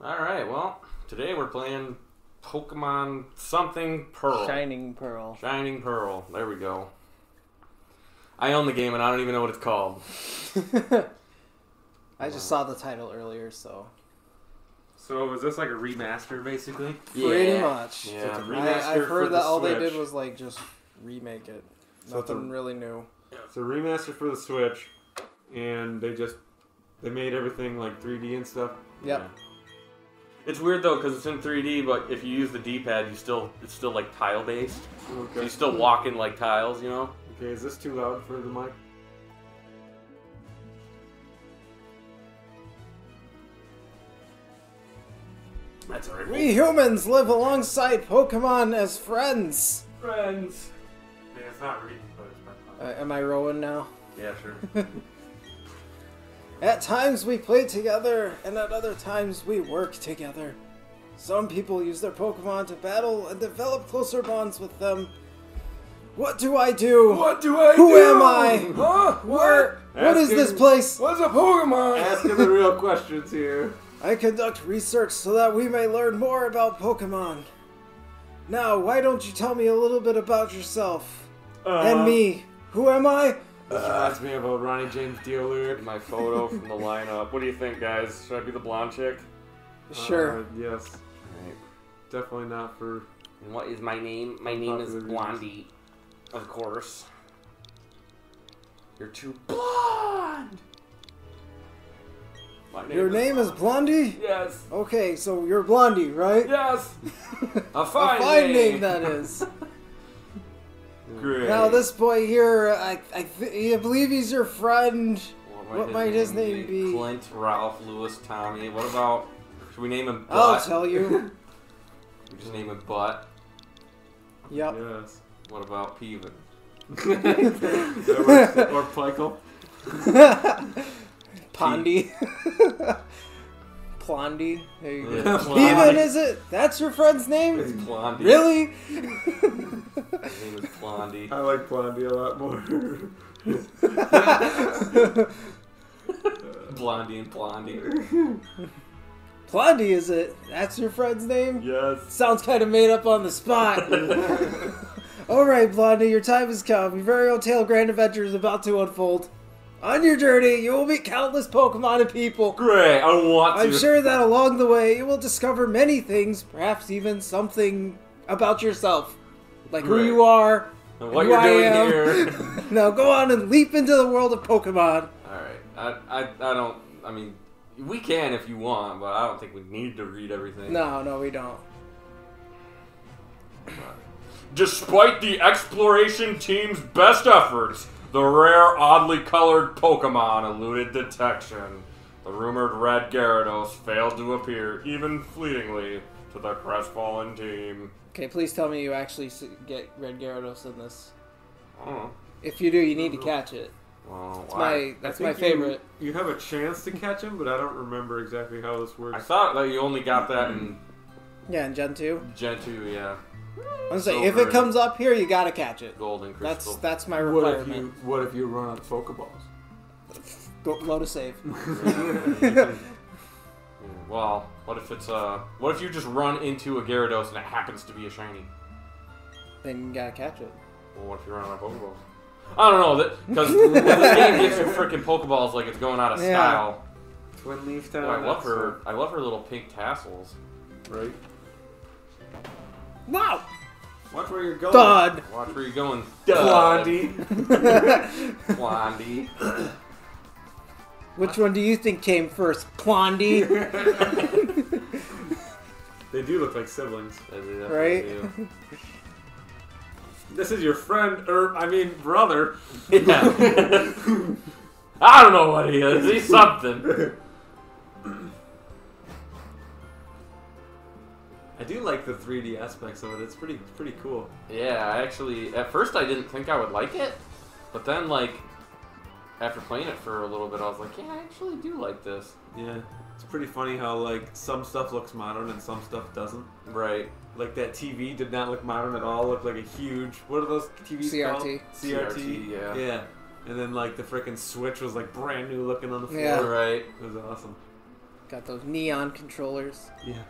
All right. Well, today we're playing Pokemon something Pearl. Shining Pearl. Shining Pearl. There we go. I own the game and I don't even know what it's called. I just saw the title earlier, so So is this like a remaster, basically? Yeah. pretty much. Yeah. So it's remaster I've for heard the that all they did was like just remake it. So it's a- Nothing really new. It's a remaster for the Switch, and they just they made everything like 3D and stuff. Yep. Yeah. It's weird though because it's in 3D, but if you use the D-pad, you still it's still like tile based. So you still walk in like tiles, you know. Okay, is this too loud for the mic? That's alright. We humans live alongside Pokemon as friends. Friends. Yeah, it's not reading, but it's not Uh, am I Rowan now? Yeah, sure. At times we play together, and at other times we work together. Some people use their Pokemon to battle and develop closer bonds with them. What do I do? What do I Who am I? Huh? Where? What is Asking- this place? What's a Pokemon? Asking the real questions here. I conduct research so that we may learn more about Pokemon. Now, why don't you tell me a little bit about yourself Uh, and me? Who am I? This reminds me of a Ronnie James Dio lyric. My photo from the lineup. What do you think, guys? Should I be the blonde chick? Sure. Uh, yes. Definitely not for. And what is my name? My name is Popular reviews. Blondie, of course. You're too blonde. My Your name is Blondie? Yes. Okay, so you're Blondie, right? Yes. A A fine, fine name that is. Great. Now this boy here, I I, th- I believe he's your friend. What might his name be? Clint, Ralph, Lewis, Tommy. What about? Should we name him Butt? I'll tell you. We just name him Butt. Yep. Yes. What about Peven? Or Pikel. Pondy. Plondy. There you go. Yeah, Even is it? That's your friend's name? It's name? Blondie. Really? His name is Blondie. I like Blondie a lot more. Blondie and Blondie. Plondy is it? That's your friend's name? yes. Sounds kind of made up on the spot. All right, Blondie, your time has come. Your very own tale of grand adventure is about to unfold. On your journey, you will meet countless Pokemon and people. Great. I want to. I'm sure that along the way, you will discover many things, perhaps even something about yourself, like who you are. And what who you're I doing am. here. Now go on and leap into the world of Pokemon. All right. I, I, I don't. I mean, we can if you want, but I don't think we need to read everything. No, no, we don't. Despite the exploration team's best efforts, the rare, oddly colored Pokemon eluded detection. The rumored red Gyarados failed to appear, even fleetingly, to the crestfallen team. Okay, please tell me you actually get Red Gyarados in this. If you do, you need to catch it. well, It's why? my that's I my think you- favorite. You, have a chance to catch him, but I don't remember exactly how this works. I works. thought that you only got that in Yeah, in Gen two. Gen 2, yeah. I'm saying if Silver. it comes up here, you gotta catch it. Golden That's Crystal. that's that's my What if requirement. you What if you run out of Pokeballs? Go, load a save. well, what if it's a? what if you just run into a Gyarados and it happens to be a shiny? then you gotta catch it. Well, what if you run out of Pokeballs? I don't know, because this game gives you freaking Pokeballs like it's going out of Yeah. style. Twinleaf Town. Oh, I love that's her. I love her little pink tassels. Right. Wow! Watch where you're going. Dud! Watch where you're going, Blondie. Blondie. Which one do you think came first? Plondy? They do look like siblings. Right? do. This is your friend, or I mean brother. Yeah. I don't know what he is. He's something. I do like the 3D aspects of it. It's pretty pretty cool. Yeah, I actually at first I didn't think I would like it, but then like after playing it for a little bit, I was like, yeah, I actually do like this. Yeah. It's pretty funny how like some stuff looks modern and some stuff doesn't. Right. Like that TV did not look modern at all. It looked like a huge. What are those TVs called? CRT. CRT. CRT, yeah. Yeah. And then like the freaking Switch was like brand new looking on the floor. Yeah. Right. It was awesome. Got those neon controllers. Yeah.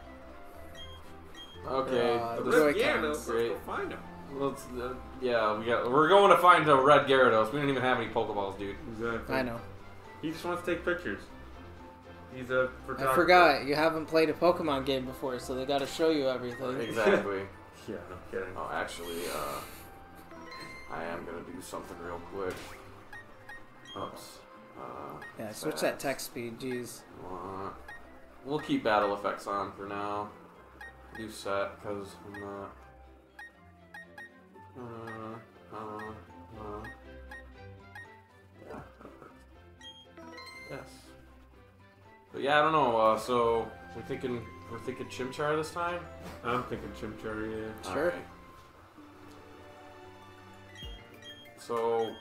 Okay. Uh, this- Joy- Joy-Cons. Yeah, let's Great. go find him. let's, uh, yeah, we got. We're going to find a red Gyarados. We don't even have any Pokeballs, dude. Exactly. I know. He just wants to take pictures. He's a photographer. I forgot you haven't played a Pokemon game before, so they got to show you everything. Exactly. Yeah, no kidding. oh, actually, uh, I am gonna do something real quick. Oops. Uh, Yeah, switch that text speed. Jeez. Uh, we'll keep battle effects on for now. Do set because I'm not. Uh, uh, uh. Yeah, that works. Yes. But yeah, I don't know. Uh, so we're thinking we're thinking Chimchar this time. I'm thinking Chimchar, yeah. Sure. Alright. So,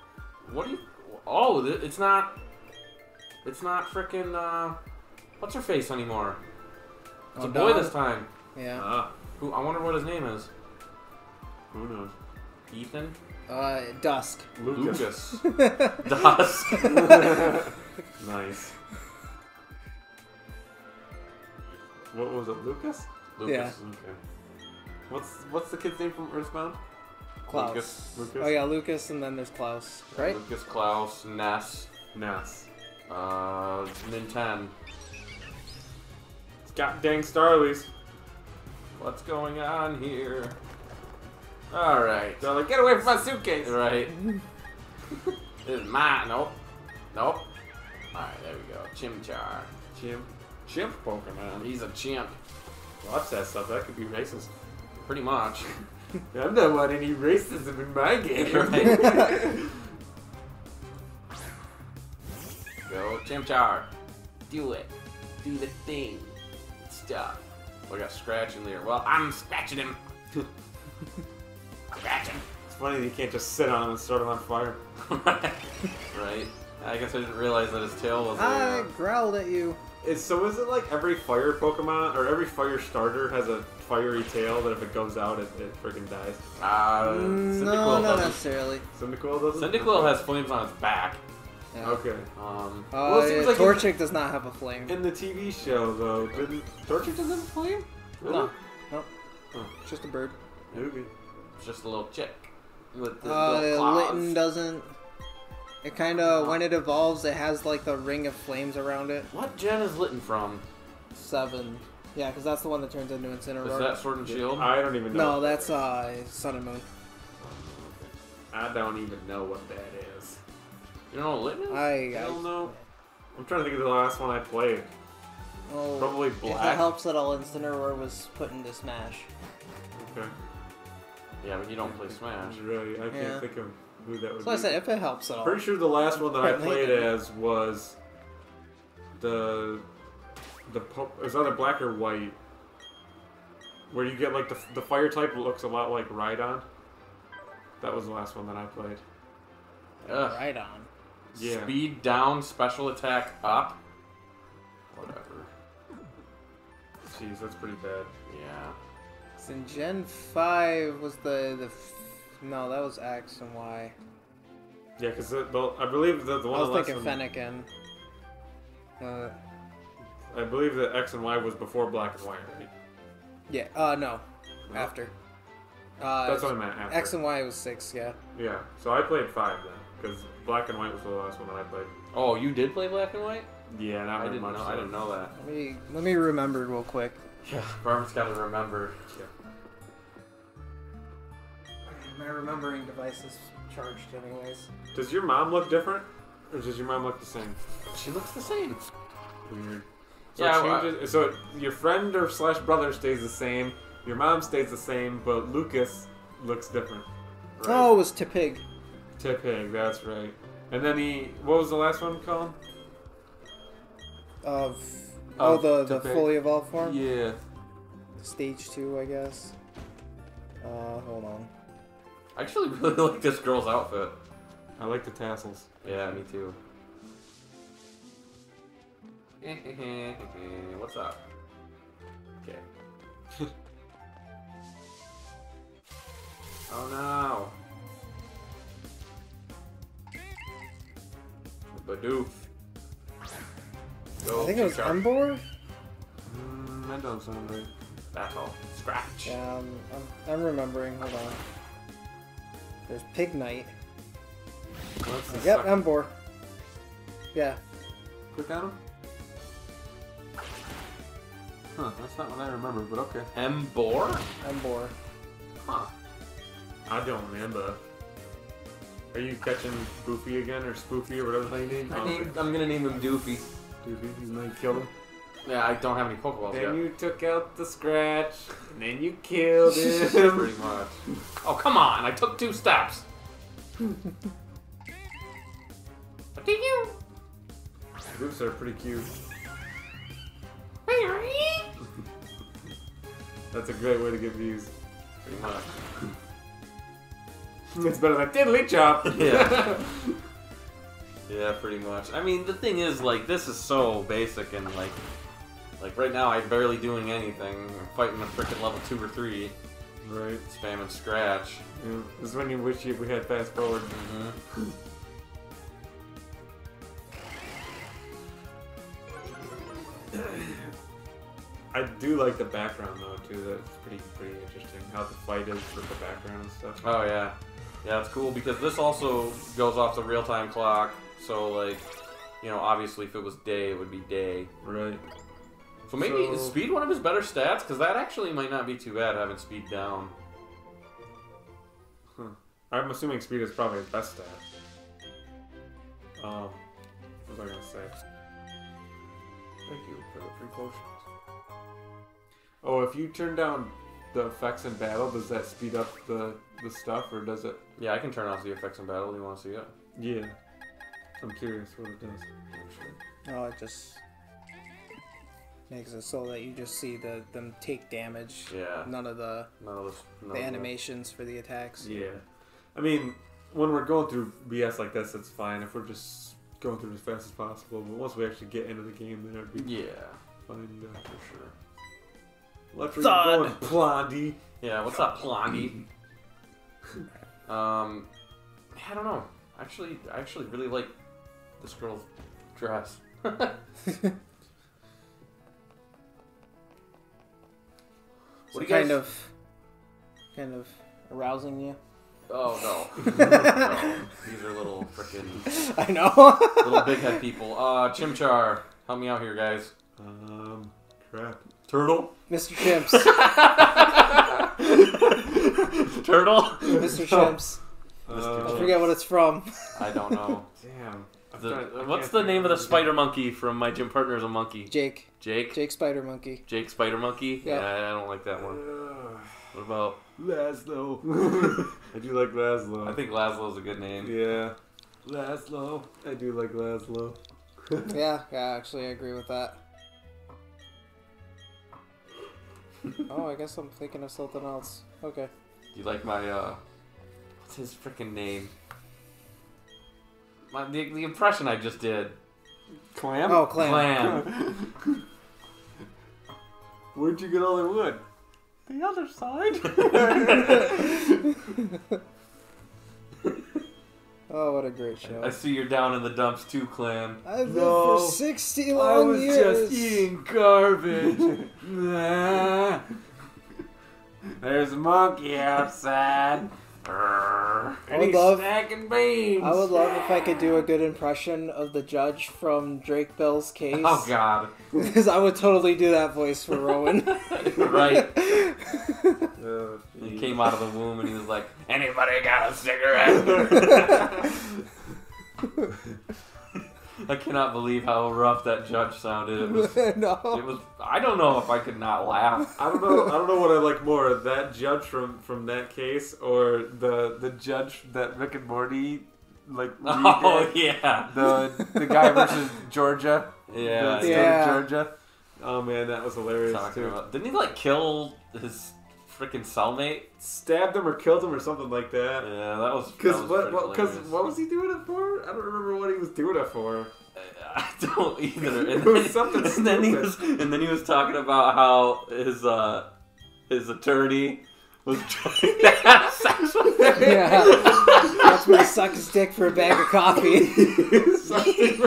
what do you? Oh, it's not. It's not frickin' uh, what's her face anymore? It's a Oh, boy Dawn? this time. Yeah. Ah, Who? I wonder what his name is. who knows? Ethan. Uh, Dusk. Lucas. Lucas. Dusk. nice. What was it, Lucas? Lucas. Yeah. Okay. What's what's the kid's name from Earthbound? Klaus. Lucas. Lucas. Oh yeah, Lucas, and then there's Klaus, right? Lucas Klaus, Ness, Nas. uh, Nintendo. It's got dang Starlies. What's going on here? All right. They're like, get away from my suitcase. Right. this is mine. Nope. Nope. Alright, there we go. Chimchar. Chimp. Chimp Pokemon. He's a chimp. Watch that stuff. That could be racist. Pretty much. I don't want any racism in my game. Right. go, Chimchar. Do it. Do the thing. Stuff. We got Scratch in there. Well, I'm scratching him. Scratch him. It's funny that you can't just sit on him and start him on fire. right. I guess I didn't realize that his tail was I a. growled at you. Is so is it like every fire Pokemon or every fire starter has a fiery tail that if it goes out it, it freaking dies? Uh, Mm, no, Cyndaquil not doesn't. necessarily. Cyndaquil doesn't? Cyndaquil has flames on its back. Yeah. Okay. Um, Uh, Well, it seems yeah, like Torchic does not have a flame. In the TV show though, didn't Torchic doesn't have a flame? No, no, Huh. it's just a bird. Okay. it's just a little chick with the Uh, little claws. Litten doesn't. It kind of when it evolves, it has like the ring of flames around it. What gen is Litten from? Seven. Yeah, because that's the one that turns into Incineroar. Is Incineroar. that Sword and Shield? I don't even know. No, that's uh Sun and Moon. I don't even know what that is. You don't know what I, I I don't know. I'm trying to think of the last one I played. oh, Probably If it black. helps at all, Incineroar was put into Smash. Okay. Yeah, but you don't play Smash. Right. I can't Yeah. think of who that would So I said, if it helps at all. Pretty sure the last one that I played as was the the po- it was either black or white, where you get like the the fire type looks a lot like Rhydon. That was the last one that I played. Ugh. Right on. Yeah. Speed down, special attack up. Whatever. Jeez, that's pretty bad. Yeah. So in Gen 5 was the. the f- no, that was X and Y. Yeah, because the, the, I believe the, the one... I one was the last thinking one, Fennekin. Uh, I believe that X and Y was before black and white. Right? yeah, uh, no. No? After. Uh, That's what I meant. After. X and Y was 6, yeah. Yeah, so I played five then, because black and white was the last one that I played. Oh, you did play Black and White? Yeah, not I very didn't much. know. so. I didn't know that. Let me, let me remember real quick. Yeah. Barber's got to remember. My remembering device is charged, anyways. Does your mom look different, or does your mom look the same? She looks the same. Weird. So Yeah, it well, changes. So your friend or slash brother stays the same. Your mom stays the same, but Lucas looks different. Right? Oh, it was Tepig. Tepig, that's right. And then he, what was the last one called? Of. Oh, Of the, the fully evolved form? Yeah. Stage 2, I guess. Uh, hold on. I actually really like this girl's outfit. I like the tassels. Yeah, me too. What's up? Okay. oh no. Badoof. Go, I think it was Chimchar. Umbor? That don't sound right. Battle. Scratch. Um, I'm, I'm remembering. Hold on. There's Pignite. What's Yep, second- Emboar. Yeah. Click on him. Huh, that's not what I remember, but okay. Emboar? Emboar. Huh. I don't remember. Are you catching Boofy again, or Spoofy, or whatever the hell you name? I named, I'm gonna name him Doofy. Doofy, and then you killed him. Yeah, I don't have any Pokeballs Then yet. you took out the scratch, and then you killed him. Pretty much. Oh, come on! I took two steps. what did you? Boofs are pretty cute. That's a great way to get views. Pretty much. It's better than diddly chop. Yeah. Yeah, pretty much. I mean, the thing is, like, this is so basic and like, like right now I'm barely doing anything. I'm fighting a freaking level two or three, right. Spam and scratch. Yeah. This is when you wish you we had fast forward. hmm I do like the background though too. That's pretty pretty interesting. How the fight is with the background and stuff. Oh yeah, yeah, it's cool because this also goes off the real time clock. So like, you know, obviously if it was day, it would be day. Right. So maybe So- is speed one of his better stats? Because that actually might not be too bad having speed down. I'm assuming speed is probably his best stat. Um, what was I gonna say? Thank you for the free potions. Oh, if you turn down the effects in battle, does that speed up the the stuff, or does it? Yeah, I can turn off the effects in battle. You want to see it? Yeah. I'm curious what it does. Oh, it just makes it so that you just see the them take damage. Yeah. None of the None of this. None the of animations for the attacks. Yeah. I mean, when we're going through BS like this, it's fine if we're just going through as fast as possible. But once we actually get into the game, then it'd be Yeah, fine. To... for sure. Let's where Thud. you going, Blondie. Yeah, what's up, Plondy? um, I don't know. Actually, I actually really like this girl's dress. So What do you kind guys- of kind of arousing you. Oh no. no. These are little freaking I know. little big head people. Uh, Chimchar, help me out here, guys. Um, crap. Turtle. Mr. Chimps. Turtle. Mr. Chimps. I Uh, forget what it's from. I don't know. Damn. The- trying- what's the name of the it. spider monkey from my gym partner's a monkey? Jake. Jake. Jake Spider Monkey. Jake Spider Monkey. Yeah. I don't like that one. Uh, What about? Laszlo. I do like Laszlo. I think Laszlo's a good name. Yeah. Laszlo. I do like Laszlo. Yeah, yeah, actually I agree with that. Oh, I guess I'm thinking of something else. Okay. Do you like my uh? What's his freaking name? My the, the impression I just did. Clam? Oh, Clam. Clam. Where'd you get all the wood? the other side. Oh, what a great show. I see you're down in the dumps too, Clam. I've lived No. for 60 long years. I was just eating garbage. There's a monkey outside. And would he's love- snacking beans. I would love if I could do a good impression of the judge from Drake Bell's case. Oh God! Because I would totally do that voice for Rowan. right. Uh, He came out of the womb and he was like, "Anybody got a cigarette?" I cannot believe how rough that judge sounded. It was. It was. I don't know if I could not laugh. I don't know. I don't know what I like more: that judge from from that case, or the the judge that Rick and Morty like. Oh redid. yeah. The the guy versus Georgia. Yeah. the state Yeah. of Georgia. Oh man, that was hilarious Talking too. about, didn't he like kill his freaking cellmate? Stabbed him or killed him or something like that. Yeah, that was. Because what? pretty what Because what was he doing it for? I don't remember what he was doing it for. I don't either. And It then, was something and then he was, and then he was talking about how his uh his attorney was trying to have sex with him. Yeah. That's when he suck his dick for a bag of coffee. Something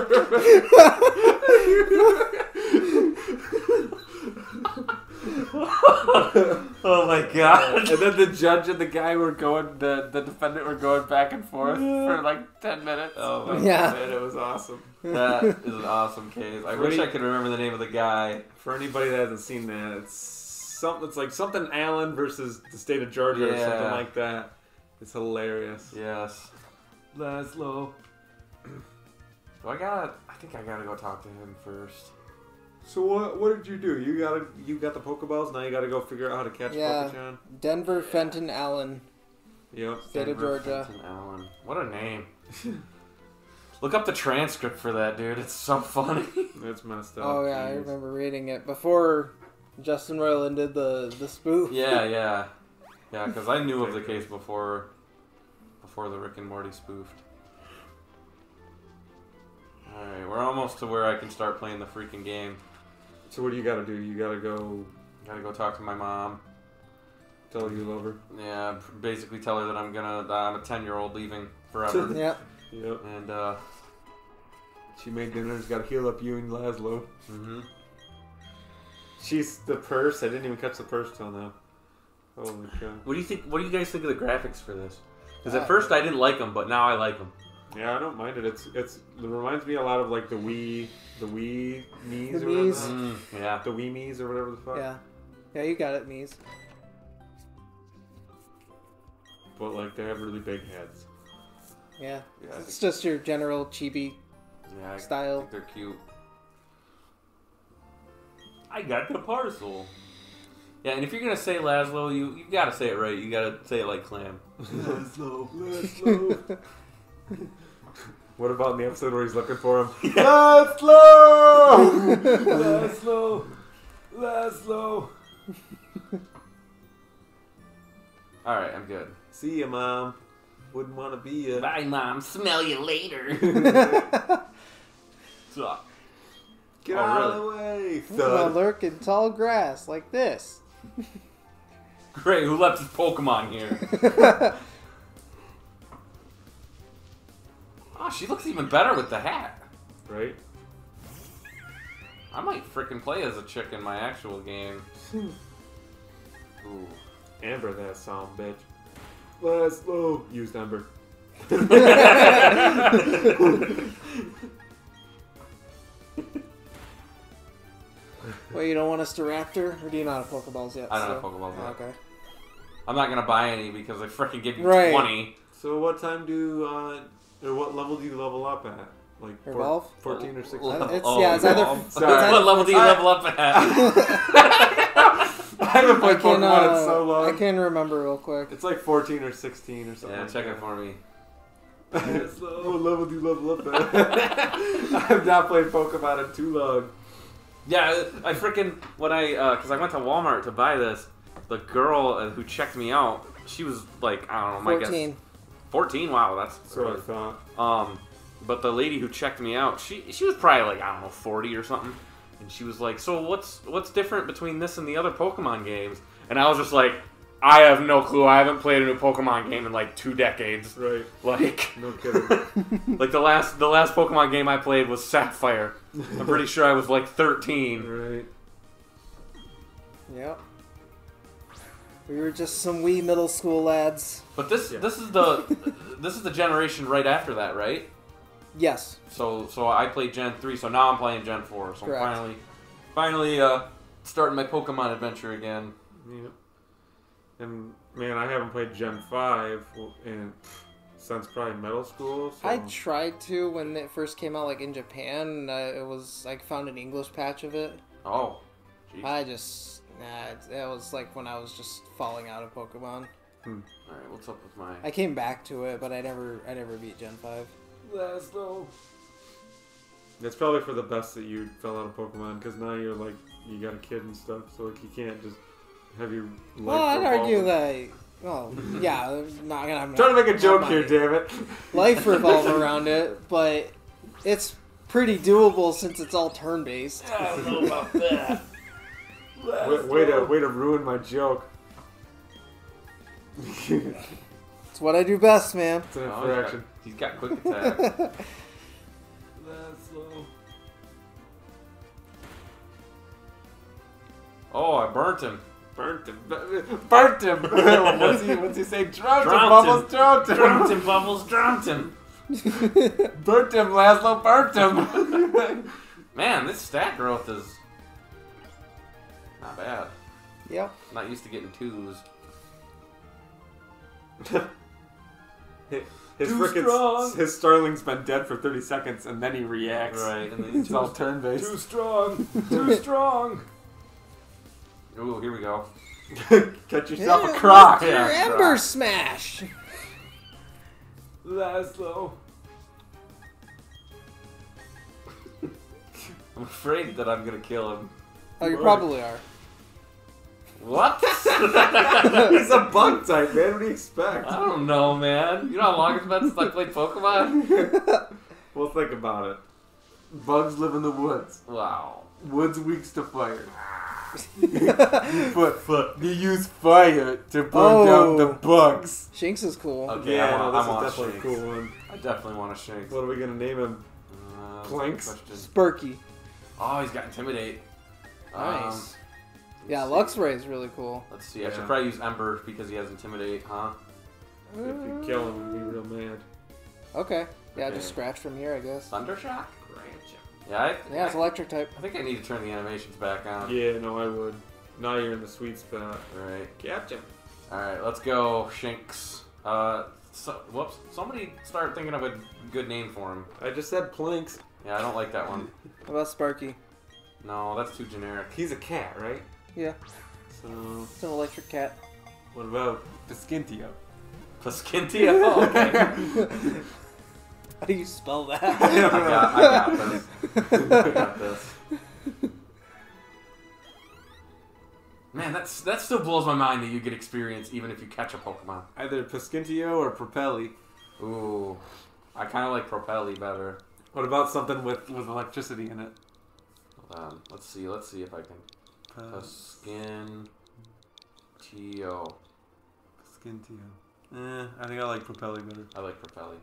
oh my god. and then the judge and the guy were going, the, the defendant were going back and forth for like 10 minutes. Oh my Yeah. Man, it was awesome. That is an awesome case. I wish I could remember the name of the guy. For anybody that hasn't seen that, it's something. It's like something Allen versus the state of Georgia or something like that. It's hilarious. Yes. Laszlo. Do I gotta? I think I gotta go talk to him first. So what? What did you do? You got you got the Pokeballs. Now you got to go figure out how to catch Yeah. Pokemon. Denver Fenton Allen, Yep. state of Georgia. Fenton Allen. What a name. Look up the transcript for that, dude. It's so funny. That's messed up. Oh yeah, I remember reading it before Justin Roiland did the the spoof. yeah, yeah, yeah. Because I knew of the case before, before the Rick and Morty spoofed. All right, we're almost to where I can start playing the freaking game. So what do you got to do? You got to go Gotta go talk to my mom. tell her you love her. Yeah, basically tell her that I'm gonna. That I'm a ten year old leaving forever. Yep. Yep. and uh, She made dinner. She's got to heal up you and Laszlo. Mm-hmm. She's the purse. I didn't even catch the purse till now. Oh my god. what do you think? What do you guys think of the graphics for this? Because Uh, at first I didn't like them, but now I like them. Yeah, I don't mind it. It's it's it reminds me a lot of like the Wii the Wii Mii's The or whatever. Mii's. Mm, yeah. The Wii Mii's or whatever the fuck. Yeah. Yeah, you got it, Mies. But like they have really big heads. Yeah. Yeah, I It's think, just your general chibi yeah, I style. think they're cute. I got the parcel. Yeah, and if you're gonna say Laszlo, you you gotta say it right. You gotta say it like Clam. Laszlo, Laszlo. what about in the episode where he's looking for him? Laszlo! Laszlo! Laszlo! All right, I'm good. See ya, mom. Wouldn't want to be ya. Bye, mom. Smell you later. So- Get Oh, out of really? the way, I'm lurk in tall grass like this. Great. Who left his Pokemon here? Oh, she looks even better with the hat. Right? I might frickin' play as a chick in my actual game. Ooh. Amber, that song, bitch. Laszlo! Used Ember. Well, you don't want us to Raptor, or do you not have Pokeballs yet? I don't have Pokeballs yet. Okay. I'm not gonna buy any because they frickin' give you Right. 20. So what time do, uh, or what level do you level up at? Like four- Evolve? 14 or 16? Uh, it's- Oh, yeah, it's either- Evolve. it's Sorry. either- what level do you I- level up at? I haven't I played can, Pokemon in uh, so long. I can remember real quick. It's like 14 or 16 or something. yeah, like check that. it for me. what level do you level up at? I've not played Pokemon in too long. Yeah, I freaking when I because I went to Walmart to buy this, the girl uh, who checked me out, she was like I don't know, my guess 14. 14. Wow, that's So I thought. Um, but the lady who checked me out, she she was probably like I don't know, 40 or something, and she was like, "So what's what's different between this and the other Pokemon games?" And I was just like, "I have no clue. I haven't played a new Pokemon game in like two decades. Right. Like, No kidding. like the last the last Pokemon game I played was Sapphire. I'm pretty sure I was like 13. right. Yep. We were just some wee middle school lads. But this Yeah. this is the this is the generation right after that, right? Yes. So so I played Gen three, so now I'm playing Gen four. So Correct. I'm finally finally uh, starting my Pokemon adventure again. Yep. And man, I haven't played Gen 5 in since probably middle school. So. I tried to when it first came out, like in Japan. Uh, it was I found an English patch of it. Oh, jeez. I just nah. It, it was like when I was just falling out of Pokemon. All right, what's up with my? I came back to it, but I never I never beat Gen Five. Laszlo. It's probably for the best that you fell out of Pokemon because now you're like you got a kid and stuff, so like you can't just have your life. Well, I'd argue that. Well, yeah, I'm not gonna. I'm Trying to make a joke here, my damn it. Life revolve around it, but it's pretty doable since it's all turn based. I don't know about that. Way, way to way to ruin my joke. It's It's what I do best, man. an Oh, infraction. he's got quick attack. oh, I burnt him. Burnt him. Burnt him. what's he? What's he say? Drowned him. Drowned him. Bubbles drowned him. Drowned him, Bubbles, drowned him. Burnt him, Laszlo. Burnt him. Man, this stat growth is not bad. Yep. Not used to getting twos. His Too frickin' strong. his Starling's been dead for 30 seconds and then he reacts. Right, and then It's all turn based. Too strong, too strong. Ooh, here we go. Catch yourself Yeah, a croc. Your Yeah, Ember croc. Smash! Laszlo. I'm afraid that I'm gonna kill him. Oh, you Right. probably are. What? He's a bug type, man. What do you expect? I don't know, man. You know how long it's been since I played Pokemon? We'll think about it. Bugs live in the woods. Wow. Woods weaks to fire. but you use fire to burn down the Oh. bugs. Shinx is cool. Okay, yeah, I no, want, this I want is definitely Shanks. a cool one. I definitely want a Shanks. What are we gonna name him? Uh, that's a good Planks? question. Spurky. Oh, he's got Intimidate. Nice. Um, yeah, let's see. Luxray is really cool. Let's see. I should probably use Ember because he has Intimidate, huh? If you kill him, we'd be real mad. Okay. Yeah, Okay. just scratch from here, I guess. Thundershock? Grant Yeah, I, Yeah, it's I, electric type. I think I need to turn the animations back on. Yeah, no, I would. Now you're in the sweet spot. Right. Captain. All right, let's go, Shinx. Uh, so, whoops. Somebody start thinking of a good name for him. I just said Plinks. Yeah, I don't like that one. What about Sparky? No, that's too generic. He's a cat, right? Yeah, So, it's an electric cat. what about Piscintio? Paskintia? Oh, okay. How do you spell that? I got, I got this. I got this. Man, that's that still blows my mind that you get experience even if you catch a Pokemon. Either Piscintio or Propelli. Ooh, I kind of like Propelli better. What about something with, with electricity in it? Hold on, let's see. Let's see if I can. Paskin. Tio. Piscintio. Eh, I think I like Propelli better. I like Propelli.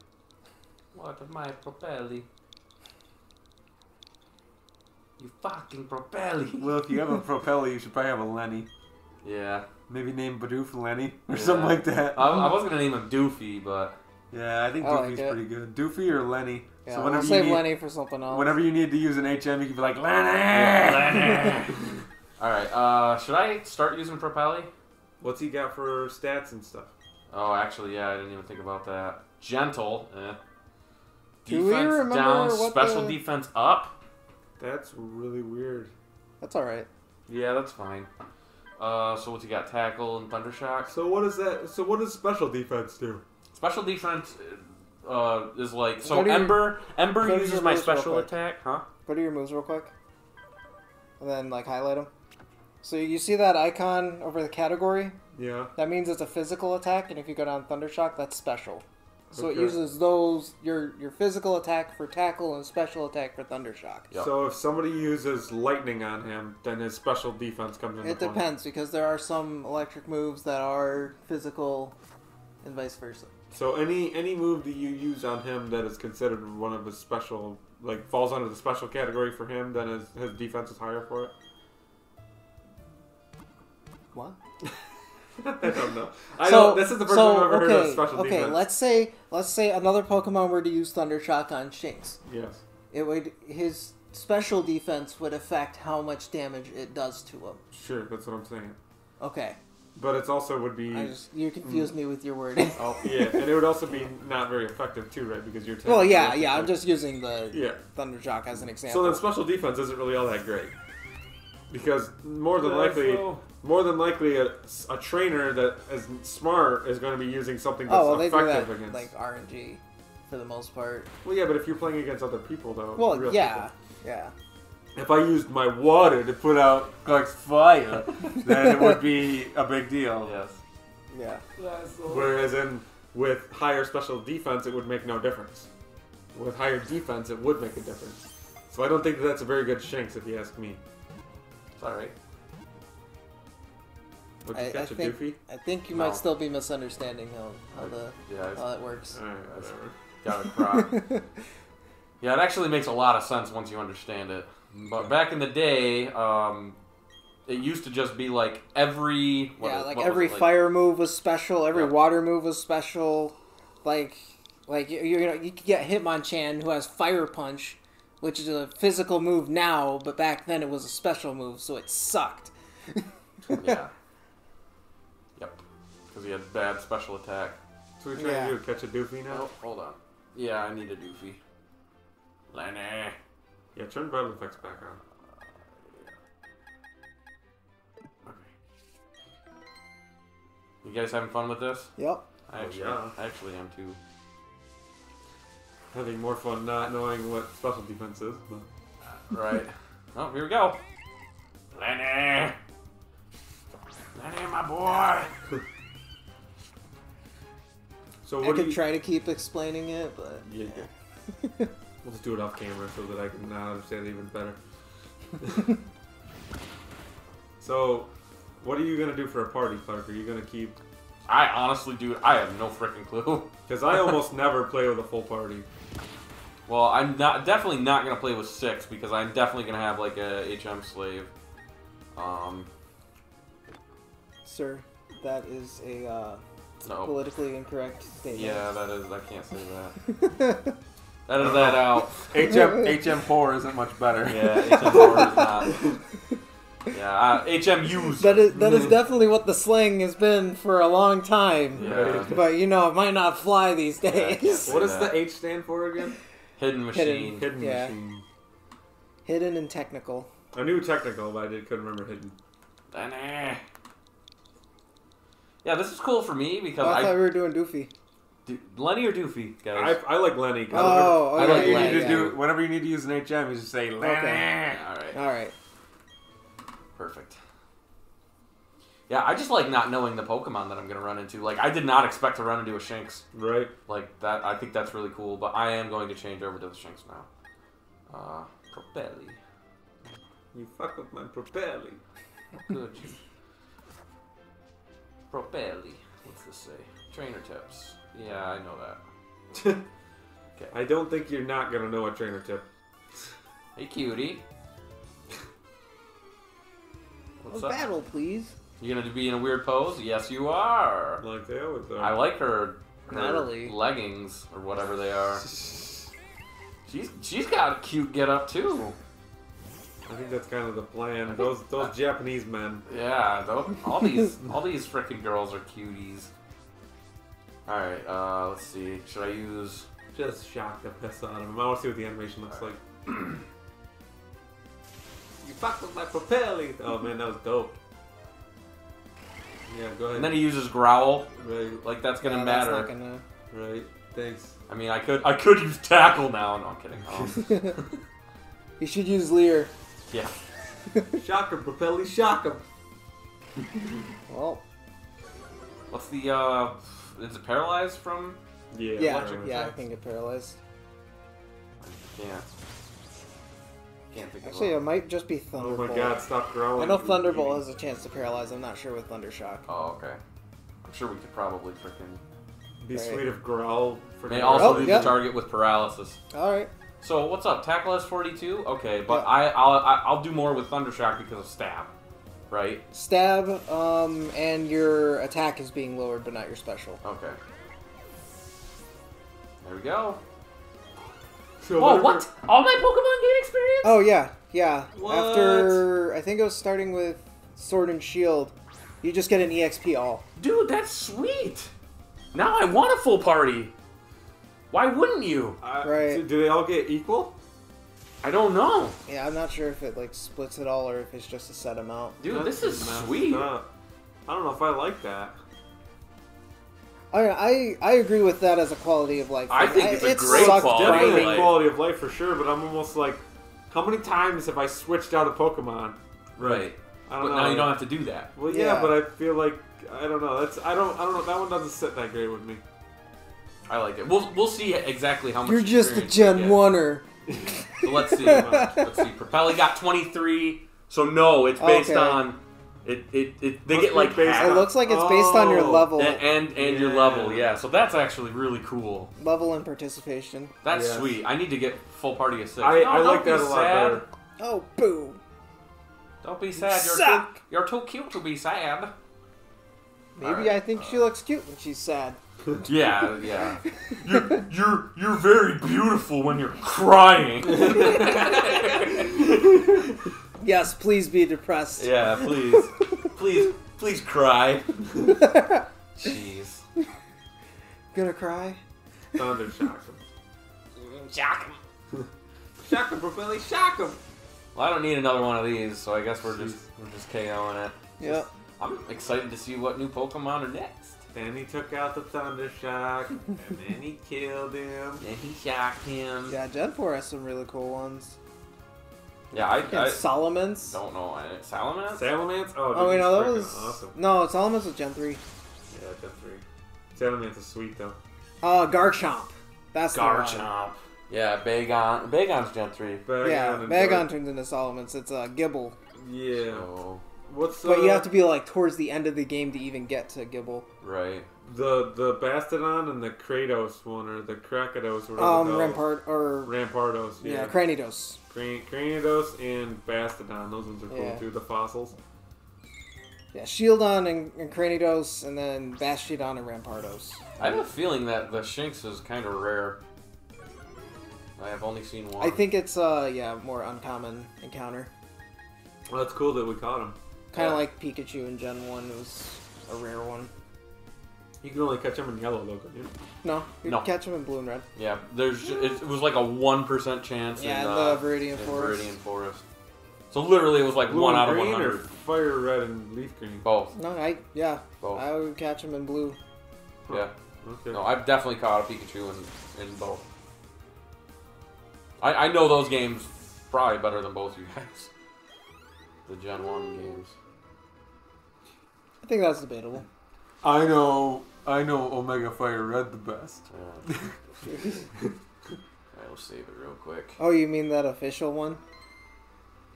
What of my Propelli? You fucking Propelli. Well, if you have a Propelli, you should probably have a Lenny. Yeah. Maybe name Bidoof Lenny or Yeah. something like that. I, I was gonna name him Doofy, but yeah, I think I Doofy's it. pretty good. Doofy or Lenny. Yeah, so we'll you save need, Lenny for something else. whenever you need to use an HM, you can be like Lenny. Lenny. All right. Uh, should I start using Propelli? What's he got for stats and stuff? Oh, actually, yeah, I didn't even think about that. Gentle. Eh. Do we Defense down. what Special the- defense up. That's really weird. That's alright. Yeah, that's fine. Uh, so what's he got? Tackle and Thundershock. So what is that? So what does special defense do? Special defense uh, is like so. Your- Ember Ember uses my special attack, huh? Go to your moves real quick. And then, like, highlight them. So you see that icon over the category? Yeah. That means it's a physical attack, and if you go down Thundershock, that's special. So it uses those your your physical attack for tackle and special attack for Thundershock. Yep. So if somebody uses lightning on him, then his special defense comes into It play. depends because there are some electric moves that are physical, and vice versa. So any any move that you use on him that is considered one of his special, like falls under the special category for him, then his his defense is higher for it. What? I don't know. I so, don't. This is the first so, time I've ever okay, heard of special okay. defense. Let's say let's say another Pokemon were to use Thunder Shock on Shinx. Yes. It would his special defense would affect how much damage it does to him. Sure, that's what I'm saying. Okay, But it's also would be. Just you confused mm. me with your wording. Oh, yeah, and it would also be not very effective too, right? Because you're. well, yeah, yeah. I'm just using the Yeah. Thundershock as an example. So then, special defense isn't really all that great. Because more than likely, more than likely, a, a trainer that is smart is going to be using something that's oh well, they do effective that against. like RNG for the most part. well, yeah, but if you're playing against other people, though. Well, real yeah, yeah. If I used my water to put out Clark's fire, then it would be a big deal. yes. Yeah. Whereas in with higher special defense, it would make no difference. With higher defense, it would make a difference. So I don't think that that's a very good Shanks, if you ask me. It's all right. Would I, you I catch a think doofy? I think you No. might still be misunderstanding how, how the Yeah, how that works. Alright, whatever. got a croc. yeah, it actually makes a lot of sense once you understand it. But back in the day, um, it used to just be like every what yeah, like every it, like- fire move was special, every Yep. water move was special. Like, like you, you know, you could get Hitmonchan who has Fire Punch, which is a physical move now, but back then it was a special move, so it sucked. Yeah. yep. Because he had bad special attack. So we're trying Yeah. to do catch a doofy now. Oh, hold on. Yeah, I need a doofy. Lenny. Yeah, turn battle effects back on. Uh, you guys having fun with this? Yep. I Oh, actually, yeah. I actually am too. Having more fun not knowing what special defense is. But... Right. oh, here we go. Lenny. Lenny, my boy. So I what do could you? try to keep explaining it, but Yeah, We'll just do it off camera so that I can now understand it even better. so, what are you gonna do for a party, Clark? Are you gonna keep? I honestly, dude, I have no freaking clue. Because I almost never play with a full party. Well, I'm not definitely not gonna play with six because I'm definitely gonna have like a HM slave. Um, sir, that is a uh, no. politically incorrect statement. Yeah, that is. I can't say that. Edit that out. HM HM4 isn't much better. Yeah, HM4 is not. Yeah, uh, HMUs. That is that is definitely what the slang has been for a long time. Yeah. But you know, it might not fly these Yeah, I can't days. say What does that. the H stand for again? Hidden machine. Hidden. Hidden Yeah. machine. Hidden and technical. I knew technical, but I did, couldn't remember hidden. Lenny. Eh. Yeah, this is cool for me because Oh, I thought I, we were doing Doofy. do, Lenny or Doofy, I, guys. I like Lenny. 'cause Oh, I okay. like you Lenny, need to yeah. do, whenever you need to use an HM, you just say Lenny. Okay. All right, All right. perfect. Yeah, I just like not knowing the Pokemon that I'm gonna run into. Like, I did not expect to run into a Shinx. Right. Like that, I think that's really cool. But I am going to change over to the Shinx now. Uh, Propelli. You fuck with my propelli. Good. Propelli. What's this say? Trainer tips. Yeah, I know that. Okay. I don't think you're not gonna know a trainer tip. Hey, cutie. Oh, What's up? battle, please. You gonna be in a weird pose? Yes, you are. Like they always are. I like her, her Natalie. leggings or whatever they are. She's she's got a cute get up too. I think that's kind of the plan. Those those Japanese men. Yeah, tho- all these all these freaking girls are cuties. All right, uh, let's see. Should I use? Just shock the piss out of him. I want to see what the animation looks like. you fuck with my propelli. Oh man, that was dope. Yeah, go ahead. And then he uses growl. right, Like that's gonna Yeah, matter. That's not gonna. right. Thanks. I mean, I could I could use tackle now. No, I'm kidding. Um, You should use Leer. yeah. Shock him, propelli, shock him. Well, What's the uh? Is it paralyzed from? Yeah. yeah, electric yeah, I attacks? can get paralyzed. I can't. Can't think Actually, it might just be Thunderbolt. Oh my god, stop growling. I know Thunderbolt has a chance to paralyze. I'm not sure with Thundershock. Oh, okay. I'm sure we could probably freaking. Be Right. sweet if growl. May freaking- also Oh, leave yeah. the target with paralysis. All right. So what's up? Tackle has 42. Okay, but Yeah. I I'll I'll do more with Thundershock because of stab, right? Stab, um, and your attack is being lowered, but not your special. Okay. There we go. So Whoa, whatever- what? All my Pokemon gain experience? Oh yeah, yeah. What? After I think it was starting with Sword and Shield, you just get an EXP all. Dude, that's sweet. Now I want a full party. Why wouldn't you? Uh, Right. so do they all get equal? I don't know. Yeah, I'm not sure if it like splits it all or if it's just a set amount. Dude, That's this is sweet. up. I don't know if I like that. I I, I agree with that as a quality of life. I thing. think it's a it great sucked quality of Definitely grinding. life. quality of life for sure, but I'm almost like, how many times have I switched out a Pokemon? Right. I don't But know. now you don't have to do that. Well, yeah, Yeah. but I feel like I don't know. That's I don't I don't know. That one doesn't sit that great with me. I like it. We'll we'll see exactly how much. You're just a Gen get. Oneer. So let's see. let's see. Propelli got 23. So no, it's based Okay. on it. It, it they Must get like based half. It looks like it's based on your Oh. level, and and, and your Yeah. level. Yeah. So that's actually really cool. level and participation. That's Yes. sweet. I need to get full party of six. I, No, I don't like be that a lot sad. better. Oh, boo! Don't be sad. You're too, you're too cute to be sad. Maybe Alright, I think she looks cute when she's sad. Yeah, yeah. You're you're you're very beautiful when you're crying. Yes, please be depressed. yeah, please, please, please cry. Jeez. Gonna cry? Thunder shocks him. Mm, shock him. Shock him, Billy. Shock him. Well, I don't need another one of these, so I guess we're just we're just KOing it. Yep. I'm excited to see what new Pokemon are next. Then he took out the Thunder Shock, and then he killed him. And he shocked him. Yeah, Gen 4 has some really cool ones. Yeah, I, And I Salamence. don't know. I- Salamence? Salamence? Oh, Oh, dude, wait, no, he's that was. awesome. No, Salamence was Gen 3. Yeah, Gen 3. Salamence is sweet, though. Uh, Garchomp. That's the. Garchomp. Yeah, Bagon. Bagon's Gen 3. Bagon Yeah, and Bagon Dark- turns into Salamence. It's a Gible. Yeah. So, What's uh, But you have to be like towards the end of the game to even get to Gible. right. the the Bastiodon and the Kratos one or the Krakados? Whatever Um. Rampart or Rampardos. yeah, Yeah. Cranidos. Cran- Cranidos and Bastiodon. Those ones are cool Yeah. too. The fossils. Yeah, Shieldon and, and Cranidos, and then Bastiodon and Rampardos. I have a feeling that the Shinx is kind of rare. I have only seen one. I think it's uh yeah more uncommon encounter. Well, that's cool that we caught him. Kind of Yeah. like Pikachu in Gen One was a rare one. You can only catch them in yellow, though, can you? No, you No. can catch them in blue and red. Yeah, there's ju- it, it was like a one percent chance. Yeah, in, in uh, the Viridian Forest. Viridian Forest. So literally, it was like Blue one and out of green or hundred. fire red and leaf green? Both, No, I yeah, both. I would catch them in blue. yeah. Okay. No, I've definitely caught a Pikachu in, in both. I, I know those games probably better than both of you guys. The Gen 1 games. I think that's debatable. I know, I know Omega Fire Red the best. Yeah. Alright, let's save it real quick. Oh, you mean that official one?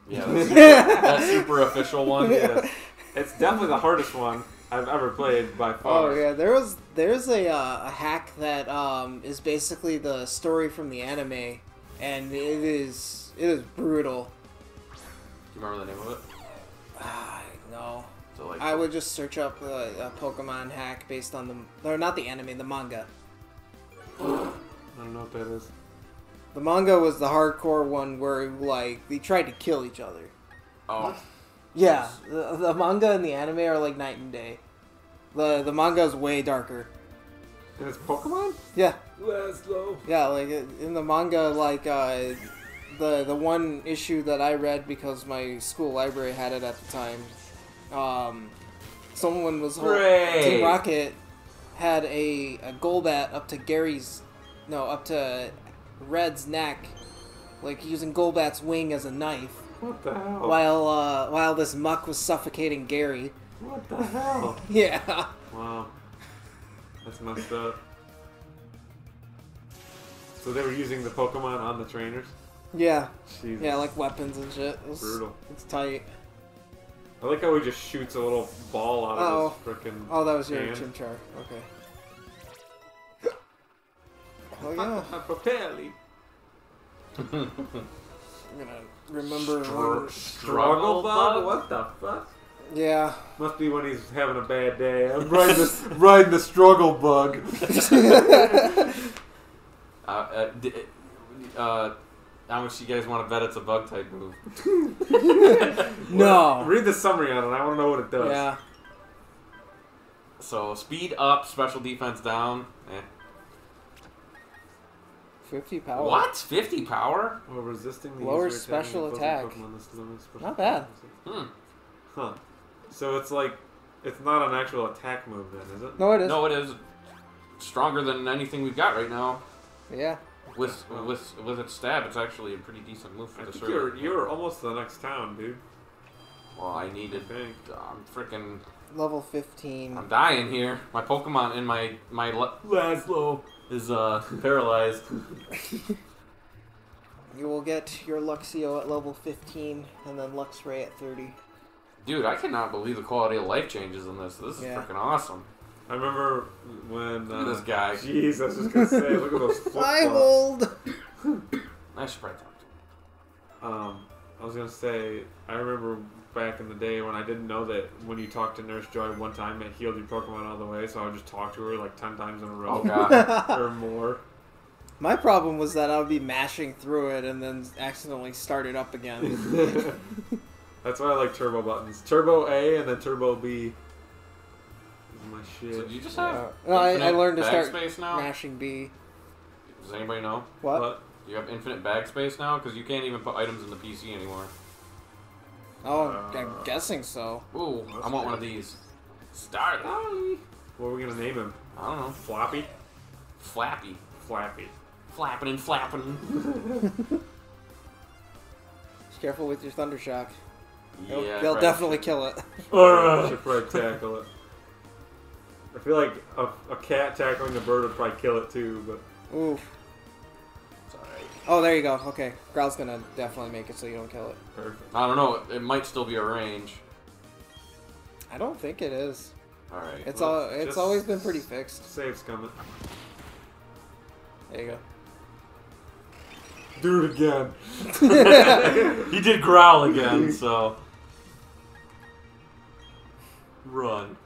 Yeah, that super, that super official one. Yes. It's definitely the hardest one I've ever played by far. Oh yeah, there was there's a uh, a hack that um, is basically the story from the anime, and it is it is brutal. Do you remember the name of it? Ah, no, So like, I would just search up a, a Pokemon hack based on the or not the anime, the manga. I don't know what that is. The manga was the hardcore one where like they tried to kill each other. oh, Yeah, the, the manga and the anime are like night and day. The the manga is way darker. And it's Pokemon? Yeah, Laszlo. Yeah, like in the manga, like uh, the the one issue that I read because my school library had it at the time. Um, someone was hol- Team Rocket had a a Golbat up to Gary's, no, up to Red's neck, like using Golbat's wing as a knife, What the hell? while uh, while this Muk was suffocating Gary. What the hell? Yeah. Wow. That's messed up. So they were using the Pokemon on the trainers? Yeah, Jesus. yeah, like weapons and shit. It was, Brutal. It's tight. I like how he just shoots a little ball out Uh-oh. of his freaking. Oh, that was your hand. Chimchar. Okay. Oh yeah, Propelli. I'm gonna remember. Str- when- Struggle bug? What the fuck? Yeah. Must be when he's having a bad day. I'm Riding the, riding the struggle bug. uh, uh, d- uh, how much you guys want to bet it's a bug type move? No. Read the summary on it. I want to know what it does. Yeah. So speed up, special defense down. Eh. 50 power. What? 50 power? While resisting the Lower special attack. Pokemon, this limits special Not bad. Hmm. Huh. So it's like, it's not an actual attack move then, is it? No, it is. No, it is stronger than anything we've got right now. Yeah. With with with its stab, it's actually a pretty decent move for I the think server. you're, you're almost to the next town, dude. Well, I I needed. think. I'm freaking. Level 15. I'm dying here. My Pokemon in my my Le- Laszlo is uh paralyzed. You will get your Luxio at level 15 and then Luxray at 30. Dude, I cannot believe the quality of life changes in this. This is Yeah. freaking awesome. I remember when. Look at Uh, this guy. Jeez, I was just gonna say, look at those flip I flops. hold! I should probably talk to him. Um, I was gonna say, I remember back in the day when I didn't know that when you talked to Nurse Joy one time, it healed your Pokemon all the way. So I would just talk to her like ten times in a Oh row god. or more. My problem was that I would be mashing through it and then accidentally start it up again. That's why I like turbo buttons. Turbo A and then turbo B. Is shit. so do you just have no, I, I learned to start space now? mashing B. Does anybody know? What? But You have infinite bag space now because you can't even put items in the PC anymore. Oh, Uh, I'm guessing so. Ooh, I want one of these. Starly. what are we gonna name him? I don't know. Floppy? Flappy. Flappy. Flapping and flapping. Just careful with your thunder shock. They'll, yeah. they'll right. definitely kill it. Should probably tackle it. I feel like a, a cat tackling a bird would probably kill it too, but Ooh. It's alright. Oh, there you go. Okay, Growl's gonna definitely make it so you don't kill it. perfect. I don't know. It might still be a range. I don't think it is. Alright. It's Well, all. It's always been pretty fixed. Save's coming. There you go. Do it again. he did growl again, so. Run.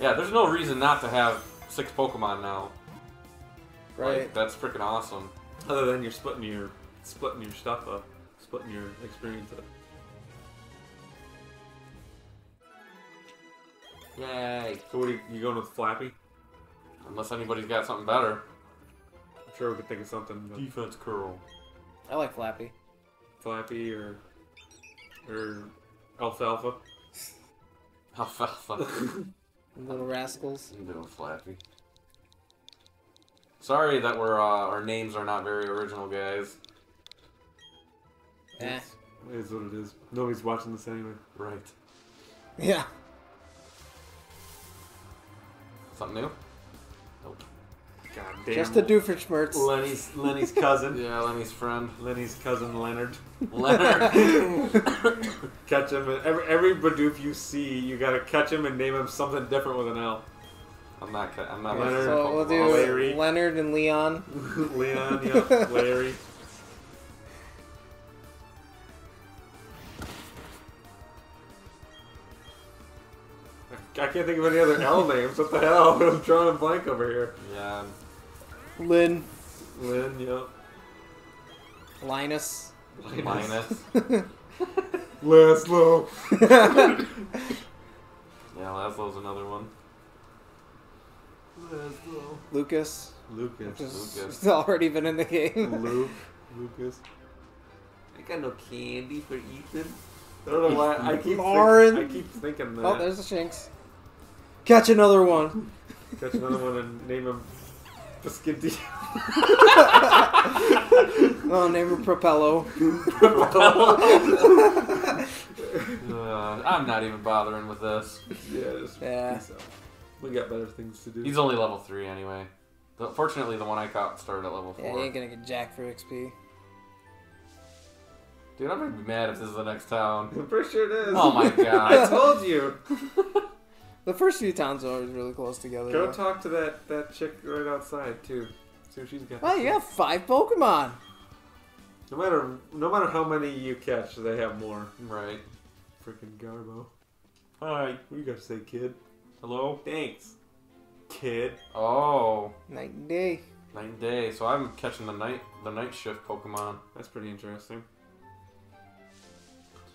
Yeah, there's no reason not to have six Pokemon now. Right. Like, that's freaking awesome. Other than you're splitting your splitting your stuff up, splitting your experience up. Yay. So what are you, you going with Flappy? Unless anybody's got something better. I'm sure we could think of something. But Defense curl. I like Flappy. Flappy or or Alfalfa. Alfalfa. Little rascals. Doing Flappy. Sorry that we're uh, our names are not very original, guys. Eh. It is what it is. Nobody's watching this anyway. Right. Yeah. Something new? Nope. God damn. Just a Doofenshmirtz. Lenny's Lenny's cousin. Yeah, Lenny's friend. Lenny's cousin Leonard. Leonard. Catch him. And every every Bidoof you see, you gotta catch him and name him something different with an L. I'm not. ca- I'm not. Leonard. messing So we'll do Larry. Leonard and Leon. Leon, yeah, Larry. I can't think of any other L names. What the hell? I'm drawing a blank over here. Yeah. Lynn. Lynn, yep. Linus. Linus. Laszlo. Yeah, Laszlo's another one. Laszlo. Lucas. Lucas. Who's Lucas. already been in the game. Luke. Lucas. I got no candy for Ethan. I don't know why I keep Lauren. Think, I keep thinking oh, that. oh, there's a Shinx. Catch another one. Catch another one and name him Biskinty. Oh, name her Propello. Uh, I'm not even bothering with this. yeah, just Yeah. peace out. We got better things to do. He's only level three anyway. The- Fortunately, the one I caught started at level Yeah, four. you ain't gonna get Jack for XP. Dude, I'm gonna be mad if this is the next town. I'm pretty sure it is. Oh my god! I told you. The first few towns are always really close together. Go though. talk to that that chick right outside too. See what she's got. to Wow, you say. have five Pokemon. No matter no matter how many you catch, they have more. right. Freaking Garbo. Hi. What you got to say, kid? Hello? Thanks, kid. Oh. Night and day. Night and day. So I'm catching the night the night shift Pokemon. That's pretty interesting.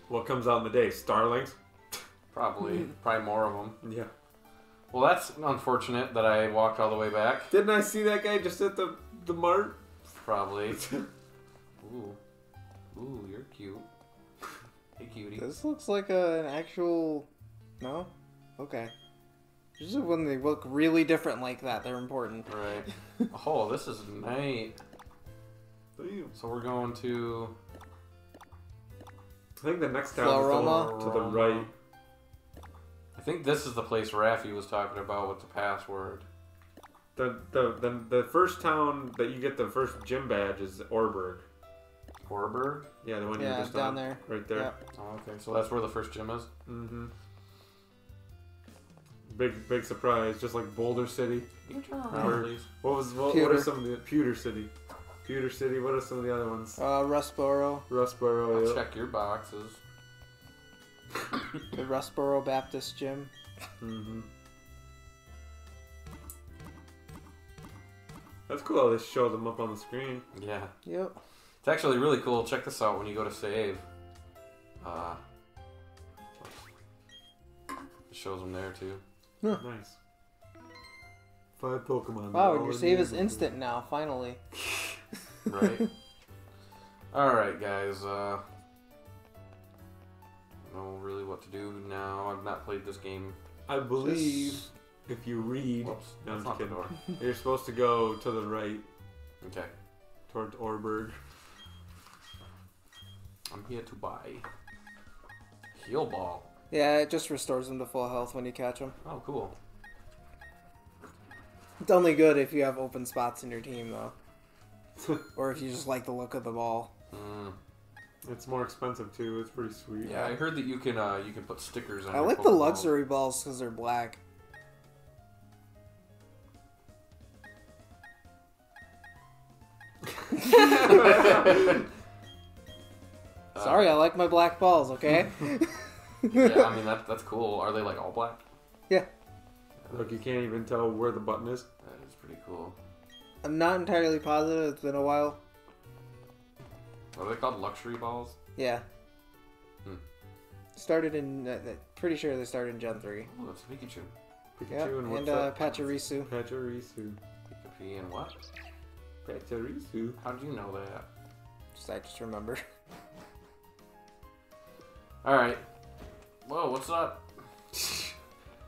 What comes out in the day? Starlings. Probably. Mm-hmm. Probably more of them. Yeah. Well, that's unfortunate that I walked all the way back. Didn't I see that guy just at the the mart? Probably. Ooh. Ooh, you're cute. Hey, cutie. This looks like a, an actual. No? Okay. Usually when they look really different like that, they're important. Right. Oh, this is night. So we're going to. I think the next town Floaroma? is the, to the right. I think this is the place Raffy was talking about with the password. The, the the the first town that you get the first gym badge is Oreburgh. Oreburgh? Yeah, the one Yeah, you're just down on, there. right there. Yeah. Oh, okay, so that's where the first gym is. Mm-hmm. Big big surprise, just like Boulder City. You can turn Or- around, please. What was what, what are some of the Pewter City? Pewter City. What are some of the other ones? Uh, Rustboro, Rustboro. I'll yeah. check your boxes. The Rustboro Baptist Gym. hmm That's cool. how They show them up on the screen. Yeah. Yep. It's actually really cool. Check this out when you go to save. Uh, it shows them there too. Nice. Five Pokemon. Wow, All and your save the is instant now. Finally. Right. All right, guys. Uh, know really what to do now. I've not played this game. I believe if you read, Whoops, No, I'm that's just not the kidding. door. you're supposed to go to the right Okay, towards Oreburgh. I'm here to buy heal ball. Yeah, it just restores them to full health when you catch them. Oh, cool. It's only good if you have open spots in your team, though. or if you just like the look of the ball. Mm. It's more expensive too. It's pretty sweet. Yeah, I heard that you can uh, you can put stickers on. I your like the Pokeballs. luxury balls because they're black. Sorry, I like my black balls. Okay. yeah, I mean that that's cool. Are they like all black? Yeah, Look, you can't even tell where the button is. That is pretty cool. I'm not entirely positive. It's been a while. Are they called luxury balls? Yeah. Hmm. Started in. Uh, pretty sure they started in Gen three. Oh, that's Pikachu. Pikachu Yeah, and what's and uh. Pachirisu. Pachirisu. Pikachu and what? Pachirisu. How do you know that? Just I just remember. All right. Whoa, what's up? You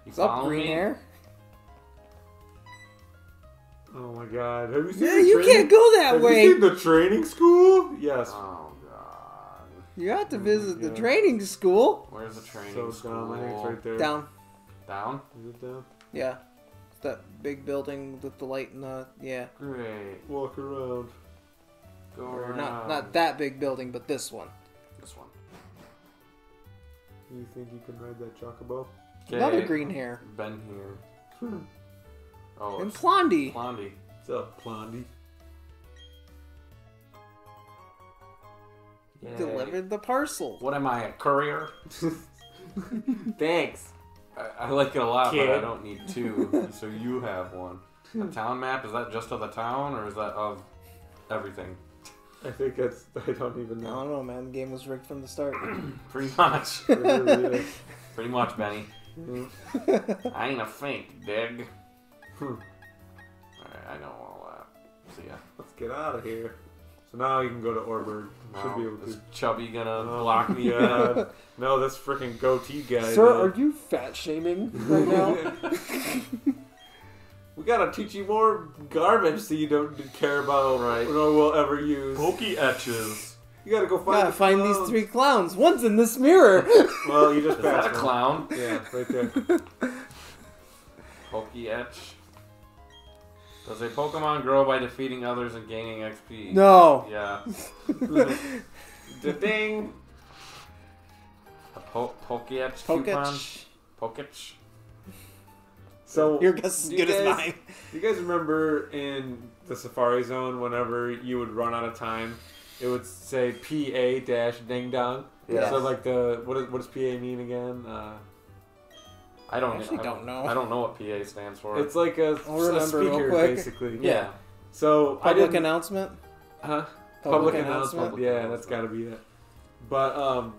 What's up, green me? hair? Oh my god. Have you seen Yeah, the you training- can't go that Have way. you seen the training school? Yes. Oh god. You have to oh visit the training school. Where's the training so school? dumb. I think it's right there. Down. Down? Is it down? Yeah. It's that big building with the light and the yeah. Great. Walk around. Go Or around. not not that big building, but this one. This one. You think you can ride that chocobo? Another green hair. Been here. Hmm. Oh, And it's Plondy. Blondie. What's up, Blondie? Yay. Delivered the parcel. What am I, a courier? Thanks. I, I like it a lot, but I don't need two. so you have one. A town map, is that just of the town, or is that of everything? I think that's. I don't even know. I know. don't know, man. The game was rigged from the start. Pretty much. It really is. Pretty much, Benny. Mm. I ain't a fake, dig. Hmm. Alright, I know all that. See ya. Let's get out of here. So now you can go to Oreburgh. Should be able is to. Chubby gonna Oh, block me? God. no, this freaking goatee guy. Sir, man. are you fat shaming right now? we gotta teach you more garbage so you don't care about Right. or will ever use. Pokey etches. You gotta go find. Gotta the find these three clowns. One's in this mirror. Well, you just Is that passed a clown? Yeah, right there. Pokey etch. Does a Pokemon grow by defeating others and gaining XP? no. Yeah. Ding. A po- Poketch coupon? Poketch. Poketch? So Your guess is you good as guys- mine. You guys remember in the Safari Zone, whenever you would run out of time, it would say PA dash ding dong. Yes. So like the what, is, what does PA mean again? Uh, I don't I actually I don't know. I don't know what PA stands for. it's like a, I'll a remember real speaker quick. basically. yeah. So Public didn't. announcement. huh? Public Public, announcement? announcement. Yeah, that's got to be it. But um,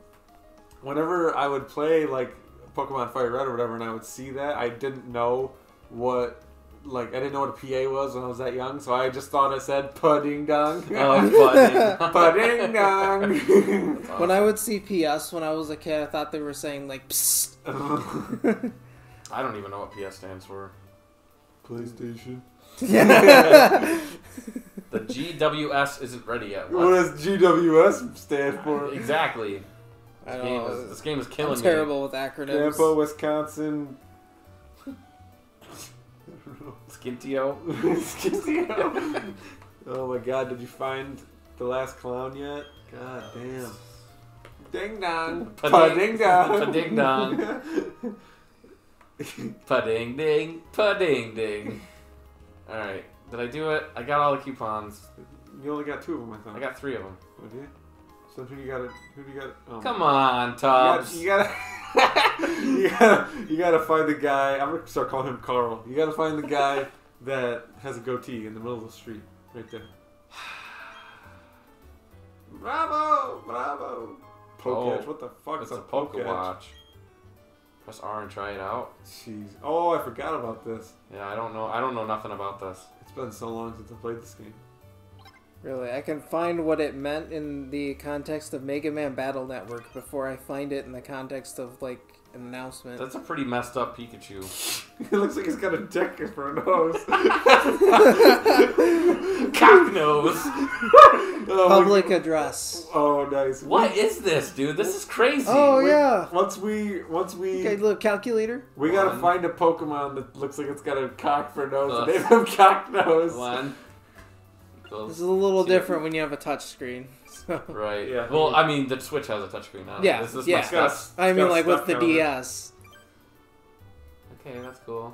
whenever I would play like Pokemon Fire Red or whatever, and I would see that, I didn't know what. Like I didn't know what a PA was when I was that young, so I just thought it said pudding dong. Oh, pudding dong. When I would see PS when I was a kid, I thought they were saying like psst. I don't even know what PS stands for. PlayStation. The GWS isn't ready yet. What What? does GWS stand for? Exactly. This don't game, know. is, this game is killing I'm terrible with acronyms. Grandpa, Wisconsin. Skintio. oh my god, did you find the last clown yet? God damn. Ding dong. Pudding- Pudding dong. Pudding dong. Pudding ding. Pudding ding. Alright. Did I do it? I got all the coupons. You only got two of them, I thought. I got three of them. Oh, do you? So who do you got? Who oh, do you got? Oh, Come on, You gotta, you gotta, you gotta, you gotta find the guy. I'm gonna start calling him Carl. You gotta find the guy that has a goatee in the middle of the street, right there. Bravo, bravo. Poke Oh, what the fuck is a a Poke Poketch? Watch. Press R and try it out. Jeez. Oh, I forgot about this. Yeah, I don't know. I don't know nothing about this. It's been so long since I played this game. Really, I can find what it meant in the context of Mega Man Battle Network before I find it in the context of like an announcement. That's a pretty messed up Pikachu. it looks like he's got a dick for a nose. Cock nose. oh, Public address. Oh, nice. What is this, dude? This is crazy. Oh We- yeah. Once we, once we, Okay, little calculator. we gotta One. find a Pokemon that looks like it's got a cock for a nose. Ugh. and Name him Cock Nose. One. This is a little See. different when you have a touch screen. So. Right. Yeah. Well, I mean, the Switch has a touchscreen on it. Yeah, Is this yeah. my It's got it's I mean, like with the counter. DS. Okay, that's cool.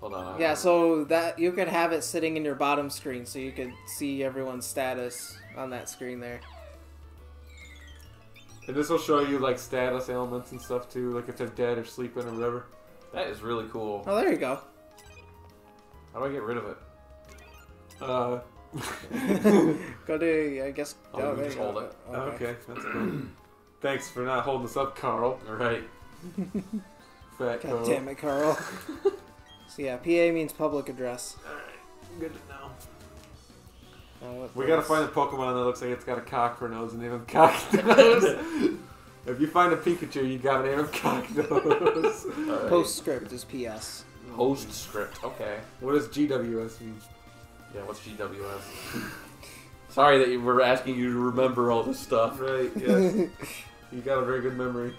Hold on. Yeah, so that you could have it sitting in your bottom screen, so you could see everyone's status on that screen there. And this will show you like status ailments and stuff too, like if they're dead or sleeping or whatever. that is really cool. Oh, there you go. How do I get rid of it? Uh, Go to, I guess. Oh, Oh, you there just you hold it. okay, that's good. Thanks for not holding us up, Carl. All right. Fat God Carl. damn it, Carl. so yeah, PA means public address. Alright, good to know. Now what We gotta find a Pokemon that looks like it's got a cock for a nose and name him Cock Nose. if you find a Pikachu, you gotta name him Cock Nose. All right. Postscript is PS. Postscript. Okay. What does GWS mean? Yeah. What's GWS? Sorry that you were asking you to remember all this stuff. Right, yes. you got a very good memory.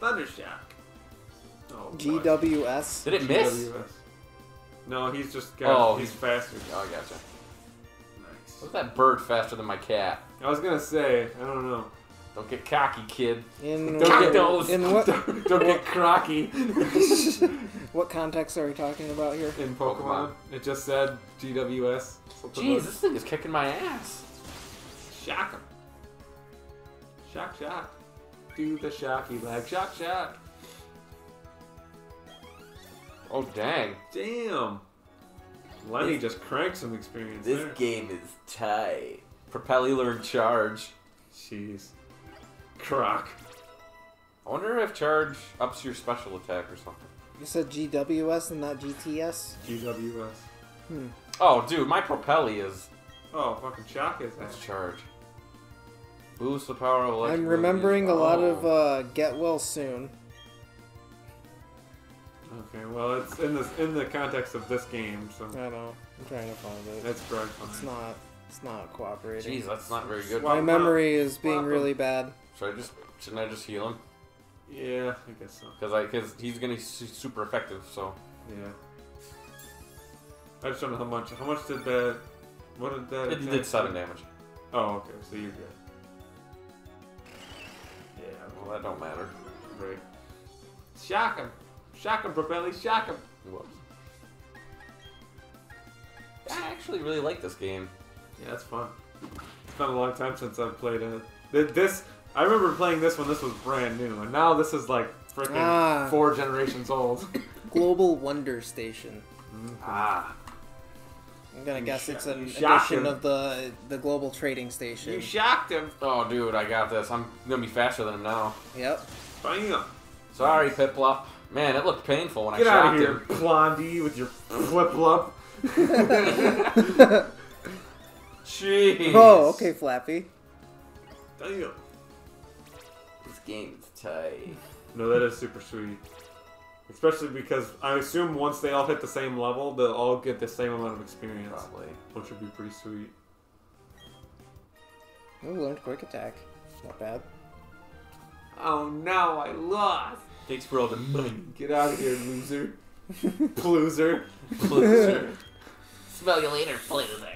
Thundershock. Oh. GWS. Did it miss? GWS. No, he's just got. Oh, he's he's- faster. Oh, I gotcha. Nice. What's that bird faster than my cat? I was gonna say, I don't know. Don't get cocky, kid. In Don't what, get those. in what Don't get crocky what context are we talking about here? in Pokemon. Pokemon. It just said GWS. Jeez, this thing is kicking my ass. Shock him. Shock, shock. Do the shocky leg. Shock, shock. Oh dang. Damn. Lenny just cranked some experience there. game is tight. Propellular charge. Jeez. Croc. I wonder if charge ups your special attack or something. You said GWS and not GTS. GWS. Hmm. Oh, dude, my Propelli is Oh, fucking shock is that? that's charge. Boost the power of electric. I'm remembering a lot of Oh. uh, get well soon. Okay, well, it's in this in the context of this game, so I know. I'm trying to find it. that's probably fine. It's not. It's not cooperating. Jeez, that's not very good. Swap My 'em memory is being really bad. Should I just shouldn't I just heal him? Yeah, I guess so. Because I because he's gonna be super effective. So Yeah. I just don't know how much. How much did that? What did that? it did seven do? damage. Oh, okay. So you're good. Yeah. Well, that don't matter. Right. Shock him. Shock him, Propelli. Shock him. Whoops. I actually really like this game. Yeah, that's fun. It's been a long time since I've played it. Th- This I remember playing this when this was brand new, and now this is like freaking Ah. four generations old. Global Wonder Station. Ah. I'm gonna You guess sho- it's an you edition him. of the the Global Trading Station. You shocked him. Oh, dude, I got this. I'm gonna be faster than him now. yep. Bam. Sorry, Piplup. Man, it looked painful when Get I out shocked of here, him. Blondie, with your flip flop. Jeez. Oh, okay, Flappy. Damn. This game's tight. No, that is super sweet. Especially because I assume once they all hit the same level, they'll all get the same amount of experience, Probably. which would be pretty sweet. We learned Quick Attack. Not bad. Oh no, I lost. Thanks for all the money. Get out of here, loser. Ploser. Loser. Smell you later, loser.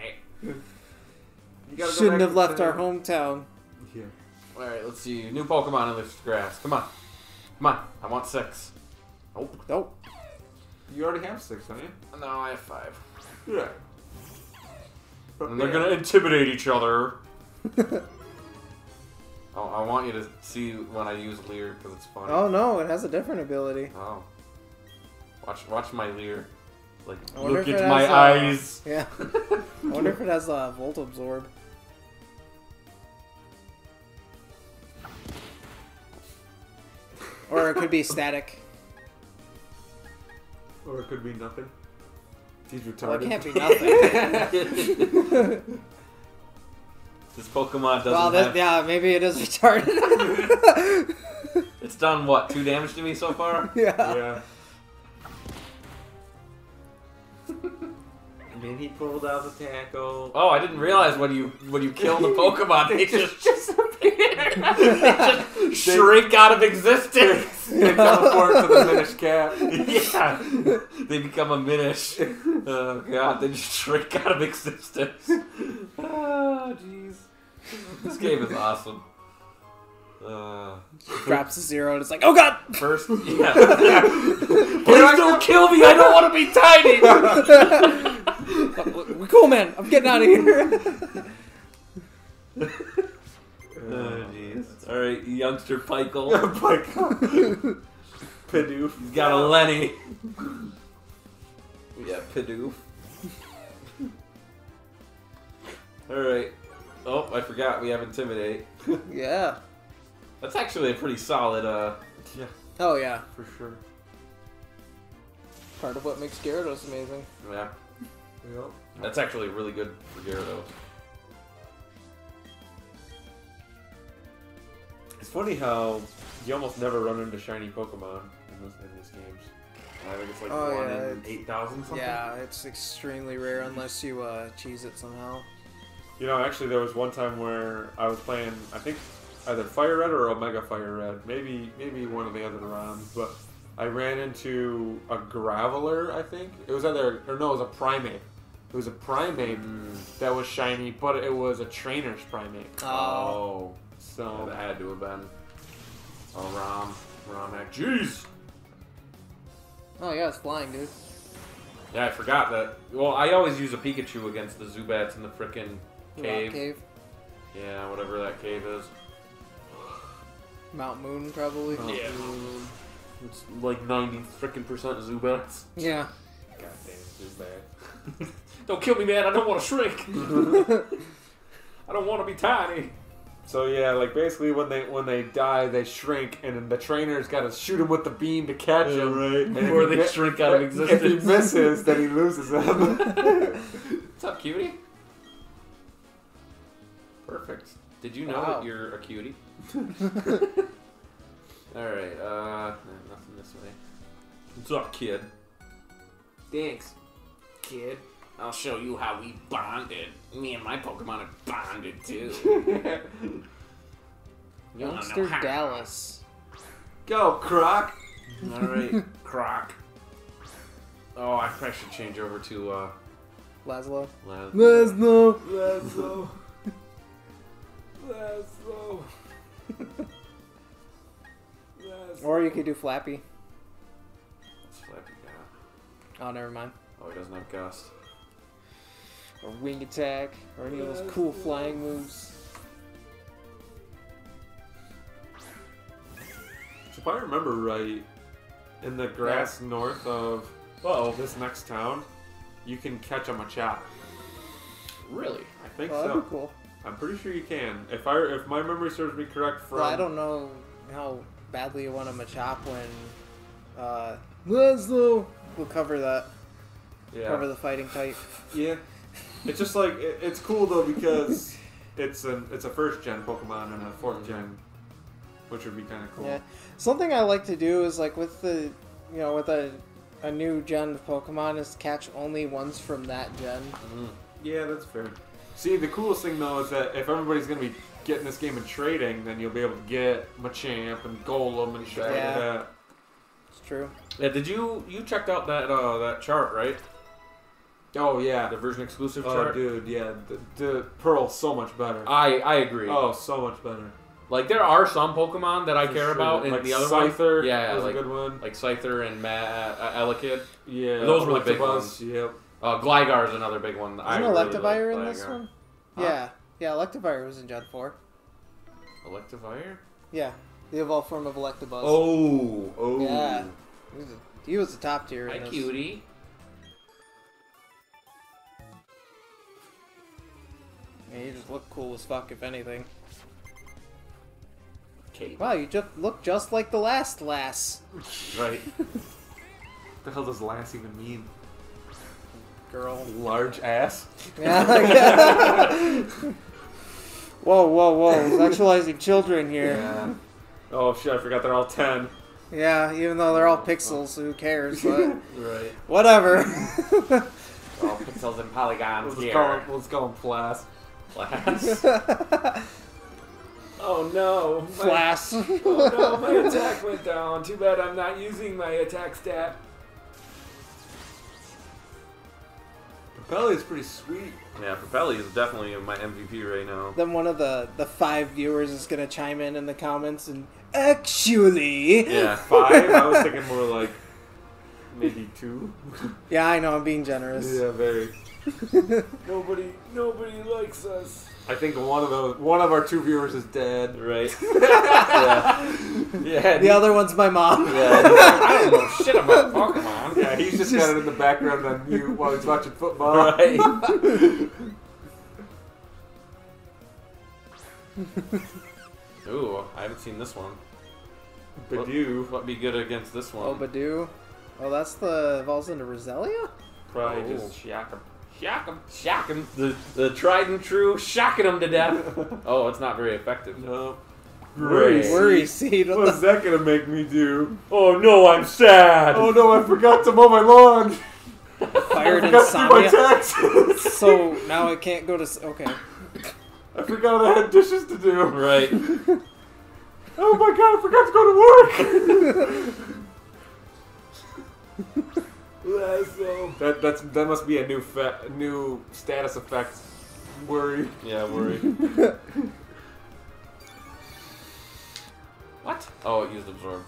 You Shouldn't have left our hometown. Yeah. Alright, let's see. New Pokemon in this grass. Come on. Come on. I want six. Nope. Nope. You already have six, don't you? No, I have five. Yeah. And they're gonna intimidate each other. oh, I want you to see when I use Leer because it's funny. Oh no, it has a different ability. Oh. Watch, watch my Leer. Like, look if it into my has, uh, eyes. Yeah. I wonder if it has a volt absorb. Or it could be static. Or it could be nothing. He's retarded. Well, it can't be nothing. This Pokemon doesn't well, that, have. yeah, maybe it is retarded. It's done what? Two damage to me so far. yeah. Yeah. And then he pulled out the tackle. Oh, I didn't realize when you when you kill the Pokemon, they just disappear. they just shrink out of existence. They teleport to the Minish cap. yeah, they become a Minish. Oh god, they just shrink out of existence. Oh jeez, this game is awesome. Uh, Drops a zero and it's like, oh god! first, yeah, yeah. Please don't kill me. I don't want to be tiny. We cool, man. I'm getting out of here. Oh jeez. All right, youngster Pykel. like Pidoof. He's got a Lenny. Yeah, Pidoof. Alright. Oh, I forgot we have Intimidate. yeah. That's actually a pretty solid, uh... Yeah, Oh yeah. for sure. Part of what makes Gyarados amazing. Yeah. Yep. That's actually really good for Gyarados. It's funny how you almost never run into shiny Pokemon in, this, in these games. I think it's like Oh, one yeah, in 8,000 something. Yeah, it's extremely rare unless you uh, cheese it somehow. You know, actually, there was one time where I was playing, I think, either Fire Red or Omega Fire Red. Maybe, maybe one of the other rounds, but I ran into a Graveler, I think. It was either, or no, it was a Primeape. It was a Primeape that was shiny, but it was a Trainer's Primeape. Oh. oh so, that had to have been oh, a Rom. Rom Romac. Jeez! Oh yeah, it's flying, dude. Yeah, I forgot that. Well, I always use a Pikachu against the Zubats in the frickin' cave. cave. Yeah, whatever that cave is. Mount Moon, probably. Yeah. It's like 90 frickin' percent Zubats. Yeah. goddamn, too bad. Don't kill me, man. I don't want to shrink. I don't want to be tiny. So yeah, like basically when they when they die, they shrink, and then the trainer's got to shoot him with the beam to catch Yeah, him. right. And Before they mi- shrink out of existence. If he misses, then he loses them. What's up, cutie? Perfect. Did you know Wow. that you're a cutie? Alright, uh, nothing this way. What's up, kid? Thanks, kid. I'll show you how we bonded. Me and my Pokemon have bonded too. You wanna know Youngster? Dallas. Go, Croc. Alright, Croc. Oh, I probably should change over to, uh, Laszlo. Laz. Laszlo. Lazo. Lazo. Or you could do Flappy. What's Flappy got? Oh, never mind. Oh, he doesn't have Gust. Or Wing Attack. Or any of those cool flying moves. If I remember right, in the grass north of Oh, this next town, you can catch a Machop. really? I think Oh, that'd so. cool. I'm pretty sure you can. If I if my memory serves me correct from Well, I don't know how badly you want a Machop when uh, Laszlo will cover that. yeah. Cover the fighting type. Yeah, it's just like it, it's cool though because it's an it's a first gen Pokemon and a fourth gen, which would be kind of cool. Yeah. Something I like to do is like with the, you know, with a, a new gen of Pokemon is catch only ones from that gen. Yeah, that's fair. See, the coolest thing though is that if everybody's gonna be getting this game and trading, then you'll be able to get Machamp and Golem and shit Yeah. like that. It's true. Yeah, did you, you checked out that, uh, that chart, right? Oh yeah. The version exclusive Oh chart? dude, yeah. The, the Pearl's so much better. I, I agree. Oh, so much better. Like there are some Pokemon that I For care sure. about, and like the other Scyther one, yeah, was like a good one. like Scyther and Ma- uh, Elekid. Yeah, those were the big ones. Yep. Uh, Gligar is another big one. I Isn't really Electivire like in this one? Huh? Yeah. Yeah, Electivire was in Gen 4. Electivire? Yeah. The evolved form of Electabuzz. Oh, oh. Yeah. He was, he was the top tier Hi, in this. cutie. Yeah, he just looked cool as fuck, if anything. Kate. Wow, you just look just like the last lass. Right. what the hell does lass even mean? Girl. Large ass? Yeah, whoa, whoa, whoa. Sexualizing children here. Yeah. Oh shit, I forgot they're all 10. Yeah, even though they're all oh, pixels, so who cares? But Right. whatever. All pixels and polygons Let's here. him, let's call him Flass. Class. Oh no. My, Flass. oh no, my attack went down. Too bad I'm not using my attack stat. Propelli is pretty sweet. Yeah, Propelli is definitely my MVP right now. then one of the the five viewers is gonna chime in in the comments and actually. Yeah. Five? I was thinking more like maybe two. Yeah, I know. I'm being generous. yeah, very. Nobody, nobody likes us. I think one of those, one of our two viewers is dead. Right. yeah. Yeah. The other one's my mom. Yeah. I don't know shit about Pokemon. Yeah, he's just got it in the background on mute while he's watching football. Right. Ooh, I haven't seen this one. Budew. What be good against this one? Oh, Budew. Oh, that's the evolves into Roselia. Probably Oh. just shock him. Shock 'em. Shock 'em. The the tried and true shocking him to death. oh, it's not very effective. No. Worry. Great. Worry seed. What What's that gonna make me do? Oh no, I'm sad. Oh no, I forgot to mow my lawn. Fired I forgot to do my insomnia. taxes. So now I can't go to. s- Okay. I forgot I had dishes to do. Right. Oh my god, I forgot to go to work. Lasso. that that's that must be a new fa- new status effect. Worry. Yeah, worry. What? Oh, it used absorb.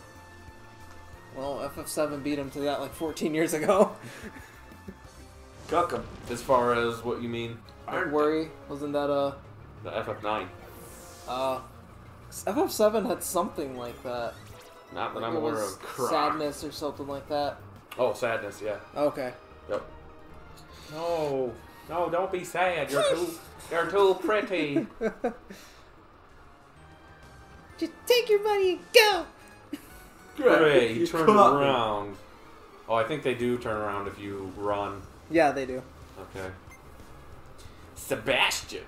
Well, FF7 beat him to that like 14 years ago. Cuck him. As far as what you mean, Don't worry. Wasn't that a? the FF9. Uh, FF7 had something like that. Not that Like I'm it aware was of. Croc. sadness or something like that. Oh, sadness. Yeah. Okay. Yep. No. No, don't be sad. You're too. You're too pretty. Just take your money and go. Hooray! You You turn caught me. around. Oh, I think they do turn around if you run. Yeah, they do. Okay. Sebastian.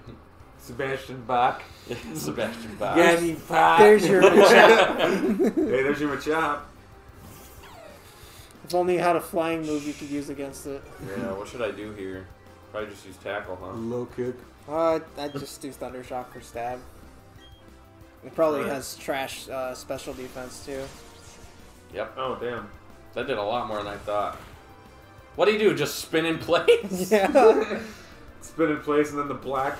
Sebastian Bach. Sebastian Bach. Yanni Bach. There's your Machop. hey, there's your Machop. If only you had a flying move you could use against it. Yeah. What should I do here? Probably just use tackle, huh? Low kick. Uh, I'd just do Thunder Shock for stab. It probably Right. has trash uh, special defense too. Yep. Oh damn. That did a lot more than I thought. What do you do? Just spin in place? Yeah. Spin in place and then the black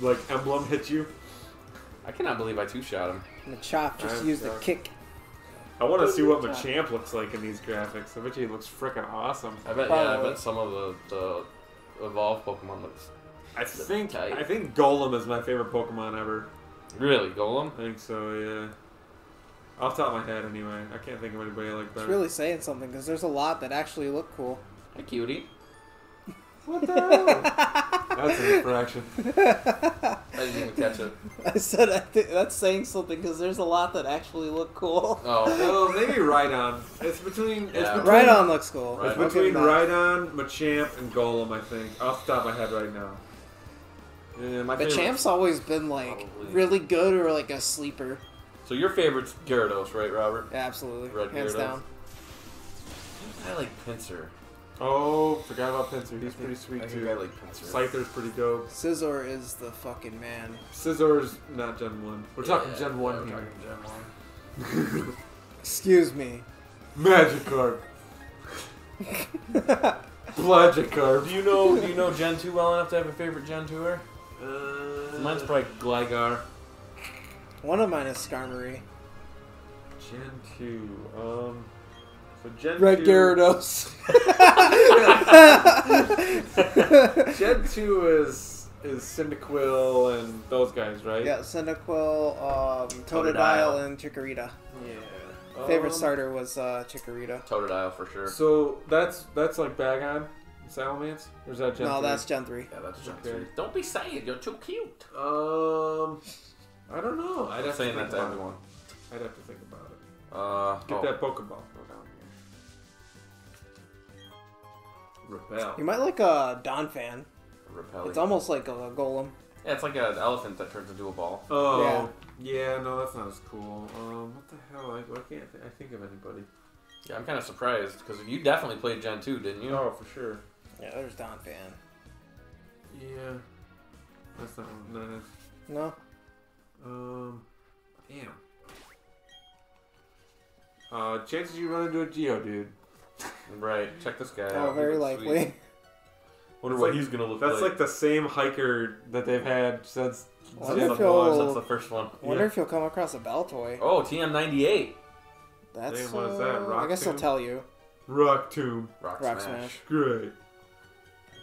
like emblem hits you. I cannot believe I two shot him. The chop. just I'm used the sorry. kick. I want to see what Machamp looks like in these graphics. I bet you he looks freaking awesome. I bet. Yeah. I bet some of the the evolved Pokemon looks I think tight. I think Golem is my favorite Pokemon ever. really Golem. I think so, yeah. Off the top of my head, anyway. I can't think of anybody like that. It's really saying something because there's a lot that actually look cool. Hi, cutie. What the hell? That's an infraction. I didn't even catch it. I said I think that's saying something because there's a lot that actually look cool. Oh. Well, maybe Rhydon. It's between. It's Yeah. between, Rhydon looks cool. It's I'll between him that. Rhydon, Machamp, and Golem. I think off the top of my head right now. Yeah, my But favorite- Champ's always been like Probably. really good or like a sleeper. So your favorite's Gyarados, right, Robert? Yeah, absolutely, Red hands Gyarados. down. I like Pinsir. Oh, forgot about Pinsir. He's pretty I sweet think too. I like Pinsir. Scyther's pretty dope. Scizor is the fucking man. Scizor's not Gen 1. We're talking Yeah, Gen yeah, 1 we're here. talking Gen 1. Excuse me. Magikarp. Blagikarp. Do you know do you know Gen 2 well enough to have a favorite Gen 2er? Uh, Mine's probably Gligar. One of mine is Skarmory. Gen 2. Um, So Gen Red 2, Gyarados. Gen two is is Cyndaquil and those guys, right? yeah, Cyndaquil, um, Totodile. Totodile, and Chikorita. Yeah. Favorite Um, starter was uh, Chikorita. Totodile for sure. So that's that's like Bagon, Salamence, or is that Gen no, three? that's Gen 3. Yeah, that's Gen Okay. 3. Don't be sad, you're too cute. Um, I don't know. I'd I'm have saying to that think to about everyone. It. I'd have to think about it. Uh, Get oh, that Pokeball. Repel. You might like a Donphan. Repelli. It's almost like a golem. yeah, it's like an elephant that turns into a ball. Oh, yeah. no, that's not as cool. Um, what the hell? I, I can't th- I think of anybody. Yeah, I'm kind of surprised because you definitely played Gen 2, didn't you? Oh, for sure. Yeah, there's Donphan. Yeah. That's not nice. No? Um, damn. Uh, chances you run into a Geodude. Right. Check this guy out. Oh, very likely. sweet. Wonder That's what like- he's gonna look That's like. That's like the same hiker that they've had since. Wonder since, if the, he'll- since the first one. Wonder Yeah. if you'll come across a Baltoy. Oh, TM98. That's Damn, what is that, uh, Rock I guess he'll tell you. Rock Tomb. Rock, Rock Smash. Smash. Great.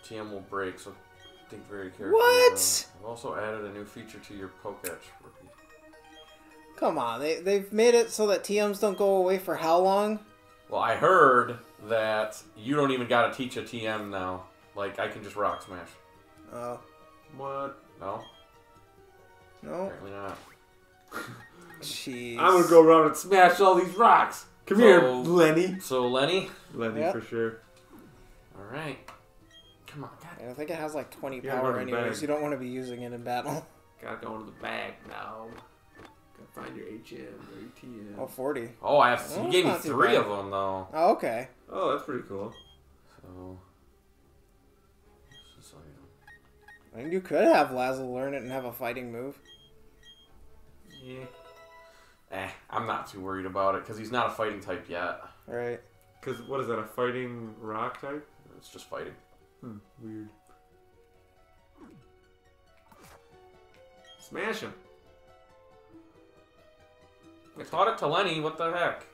TM will break, so think very carefully. What? Uh, I've also added a new feature to your Poketch. Come on, they they've made it so that TMs don't go away for how long? Well, I heard that you don't even gotta teach a TM now. Like, I can just Rock Smash. Oh What? No? no, Apparently not. jeez. I'm gonna go around and smash all these rocks. Come here, Lenny. So, Lenny? Lenny Yep. for sure. Alright. Come on, God. I think it has like 20 Yeah, power anyways. You don't want to be using it in battle. Gotta go into the bag now. Gotta find your HM or your TM. Oh, 40. Oh, I have. Oh, you gave me three of them, though. Oh, okay. Oh, that's pretty cool. So. this is like- I mean, you could have Lazzle learn it and have a fighting move. Yeah. Eh, I'm not too worried about it because he's not a fighting type yet. Right. Cause what is that? A fighting rock type? It's just fighting. Hmm. Weird. Smash him. I taught it to Lenny. What the heck?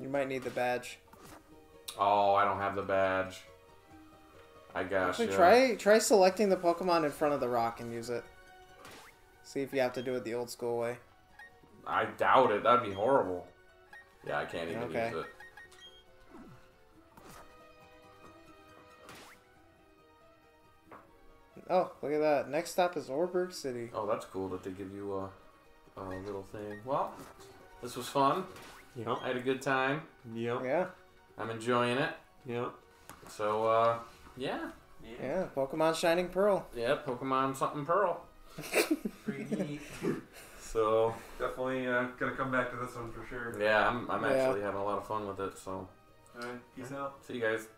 You might need the badge. Oh, I don't have the badge. I guess. Actually, try try selecting the Pokemon in front of the rock and use it. See if you have to do it the old school way. I doubt it. That'd be horrible. Yeah, I can't even Okay. use it. Oh, look at that. Next stop is Oreburgh City. Oh, that's cool that they give you a, a little thing. Well, this was fun. Yep. I had a good time. Yep. Yeah, I'm enjoying it. Yeah. So, uh, yeah. yeah. Pokemon Shining Pearl. Yeah, Pokemon something Pearl. Pretty neat. So, Definitely uh, gonna come back to this one for sure. yeah, I'm, I'm Yeah. actually having a lot of fun with it. So, Alright. Peace out. see you guys.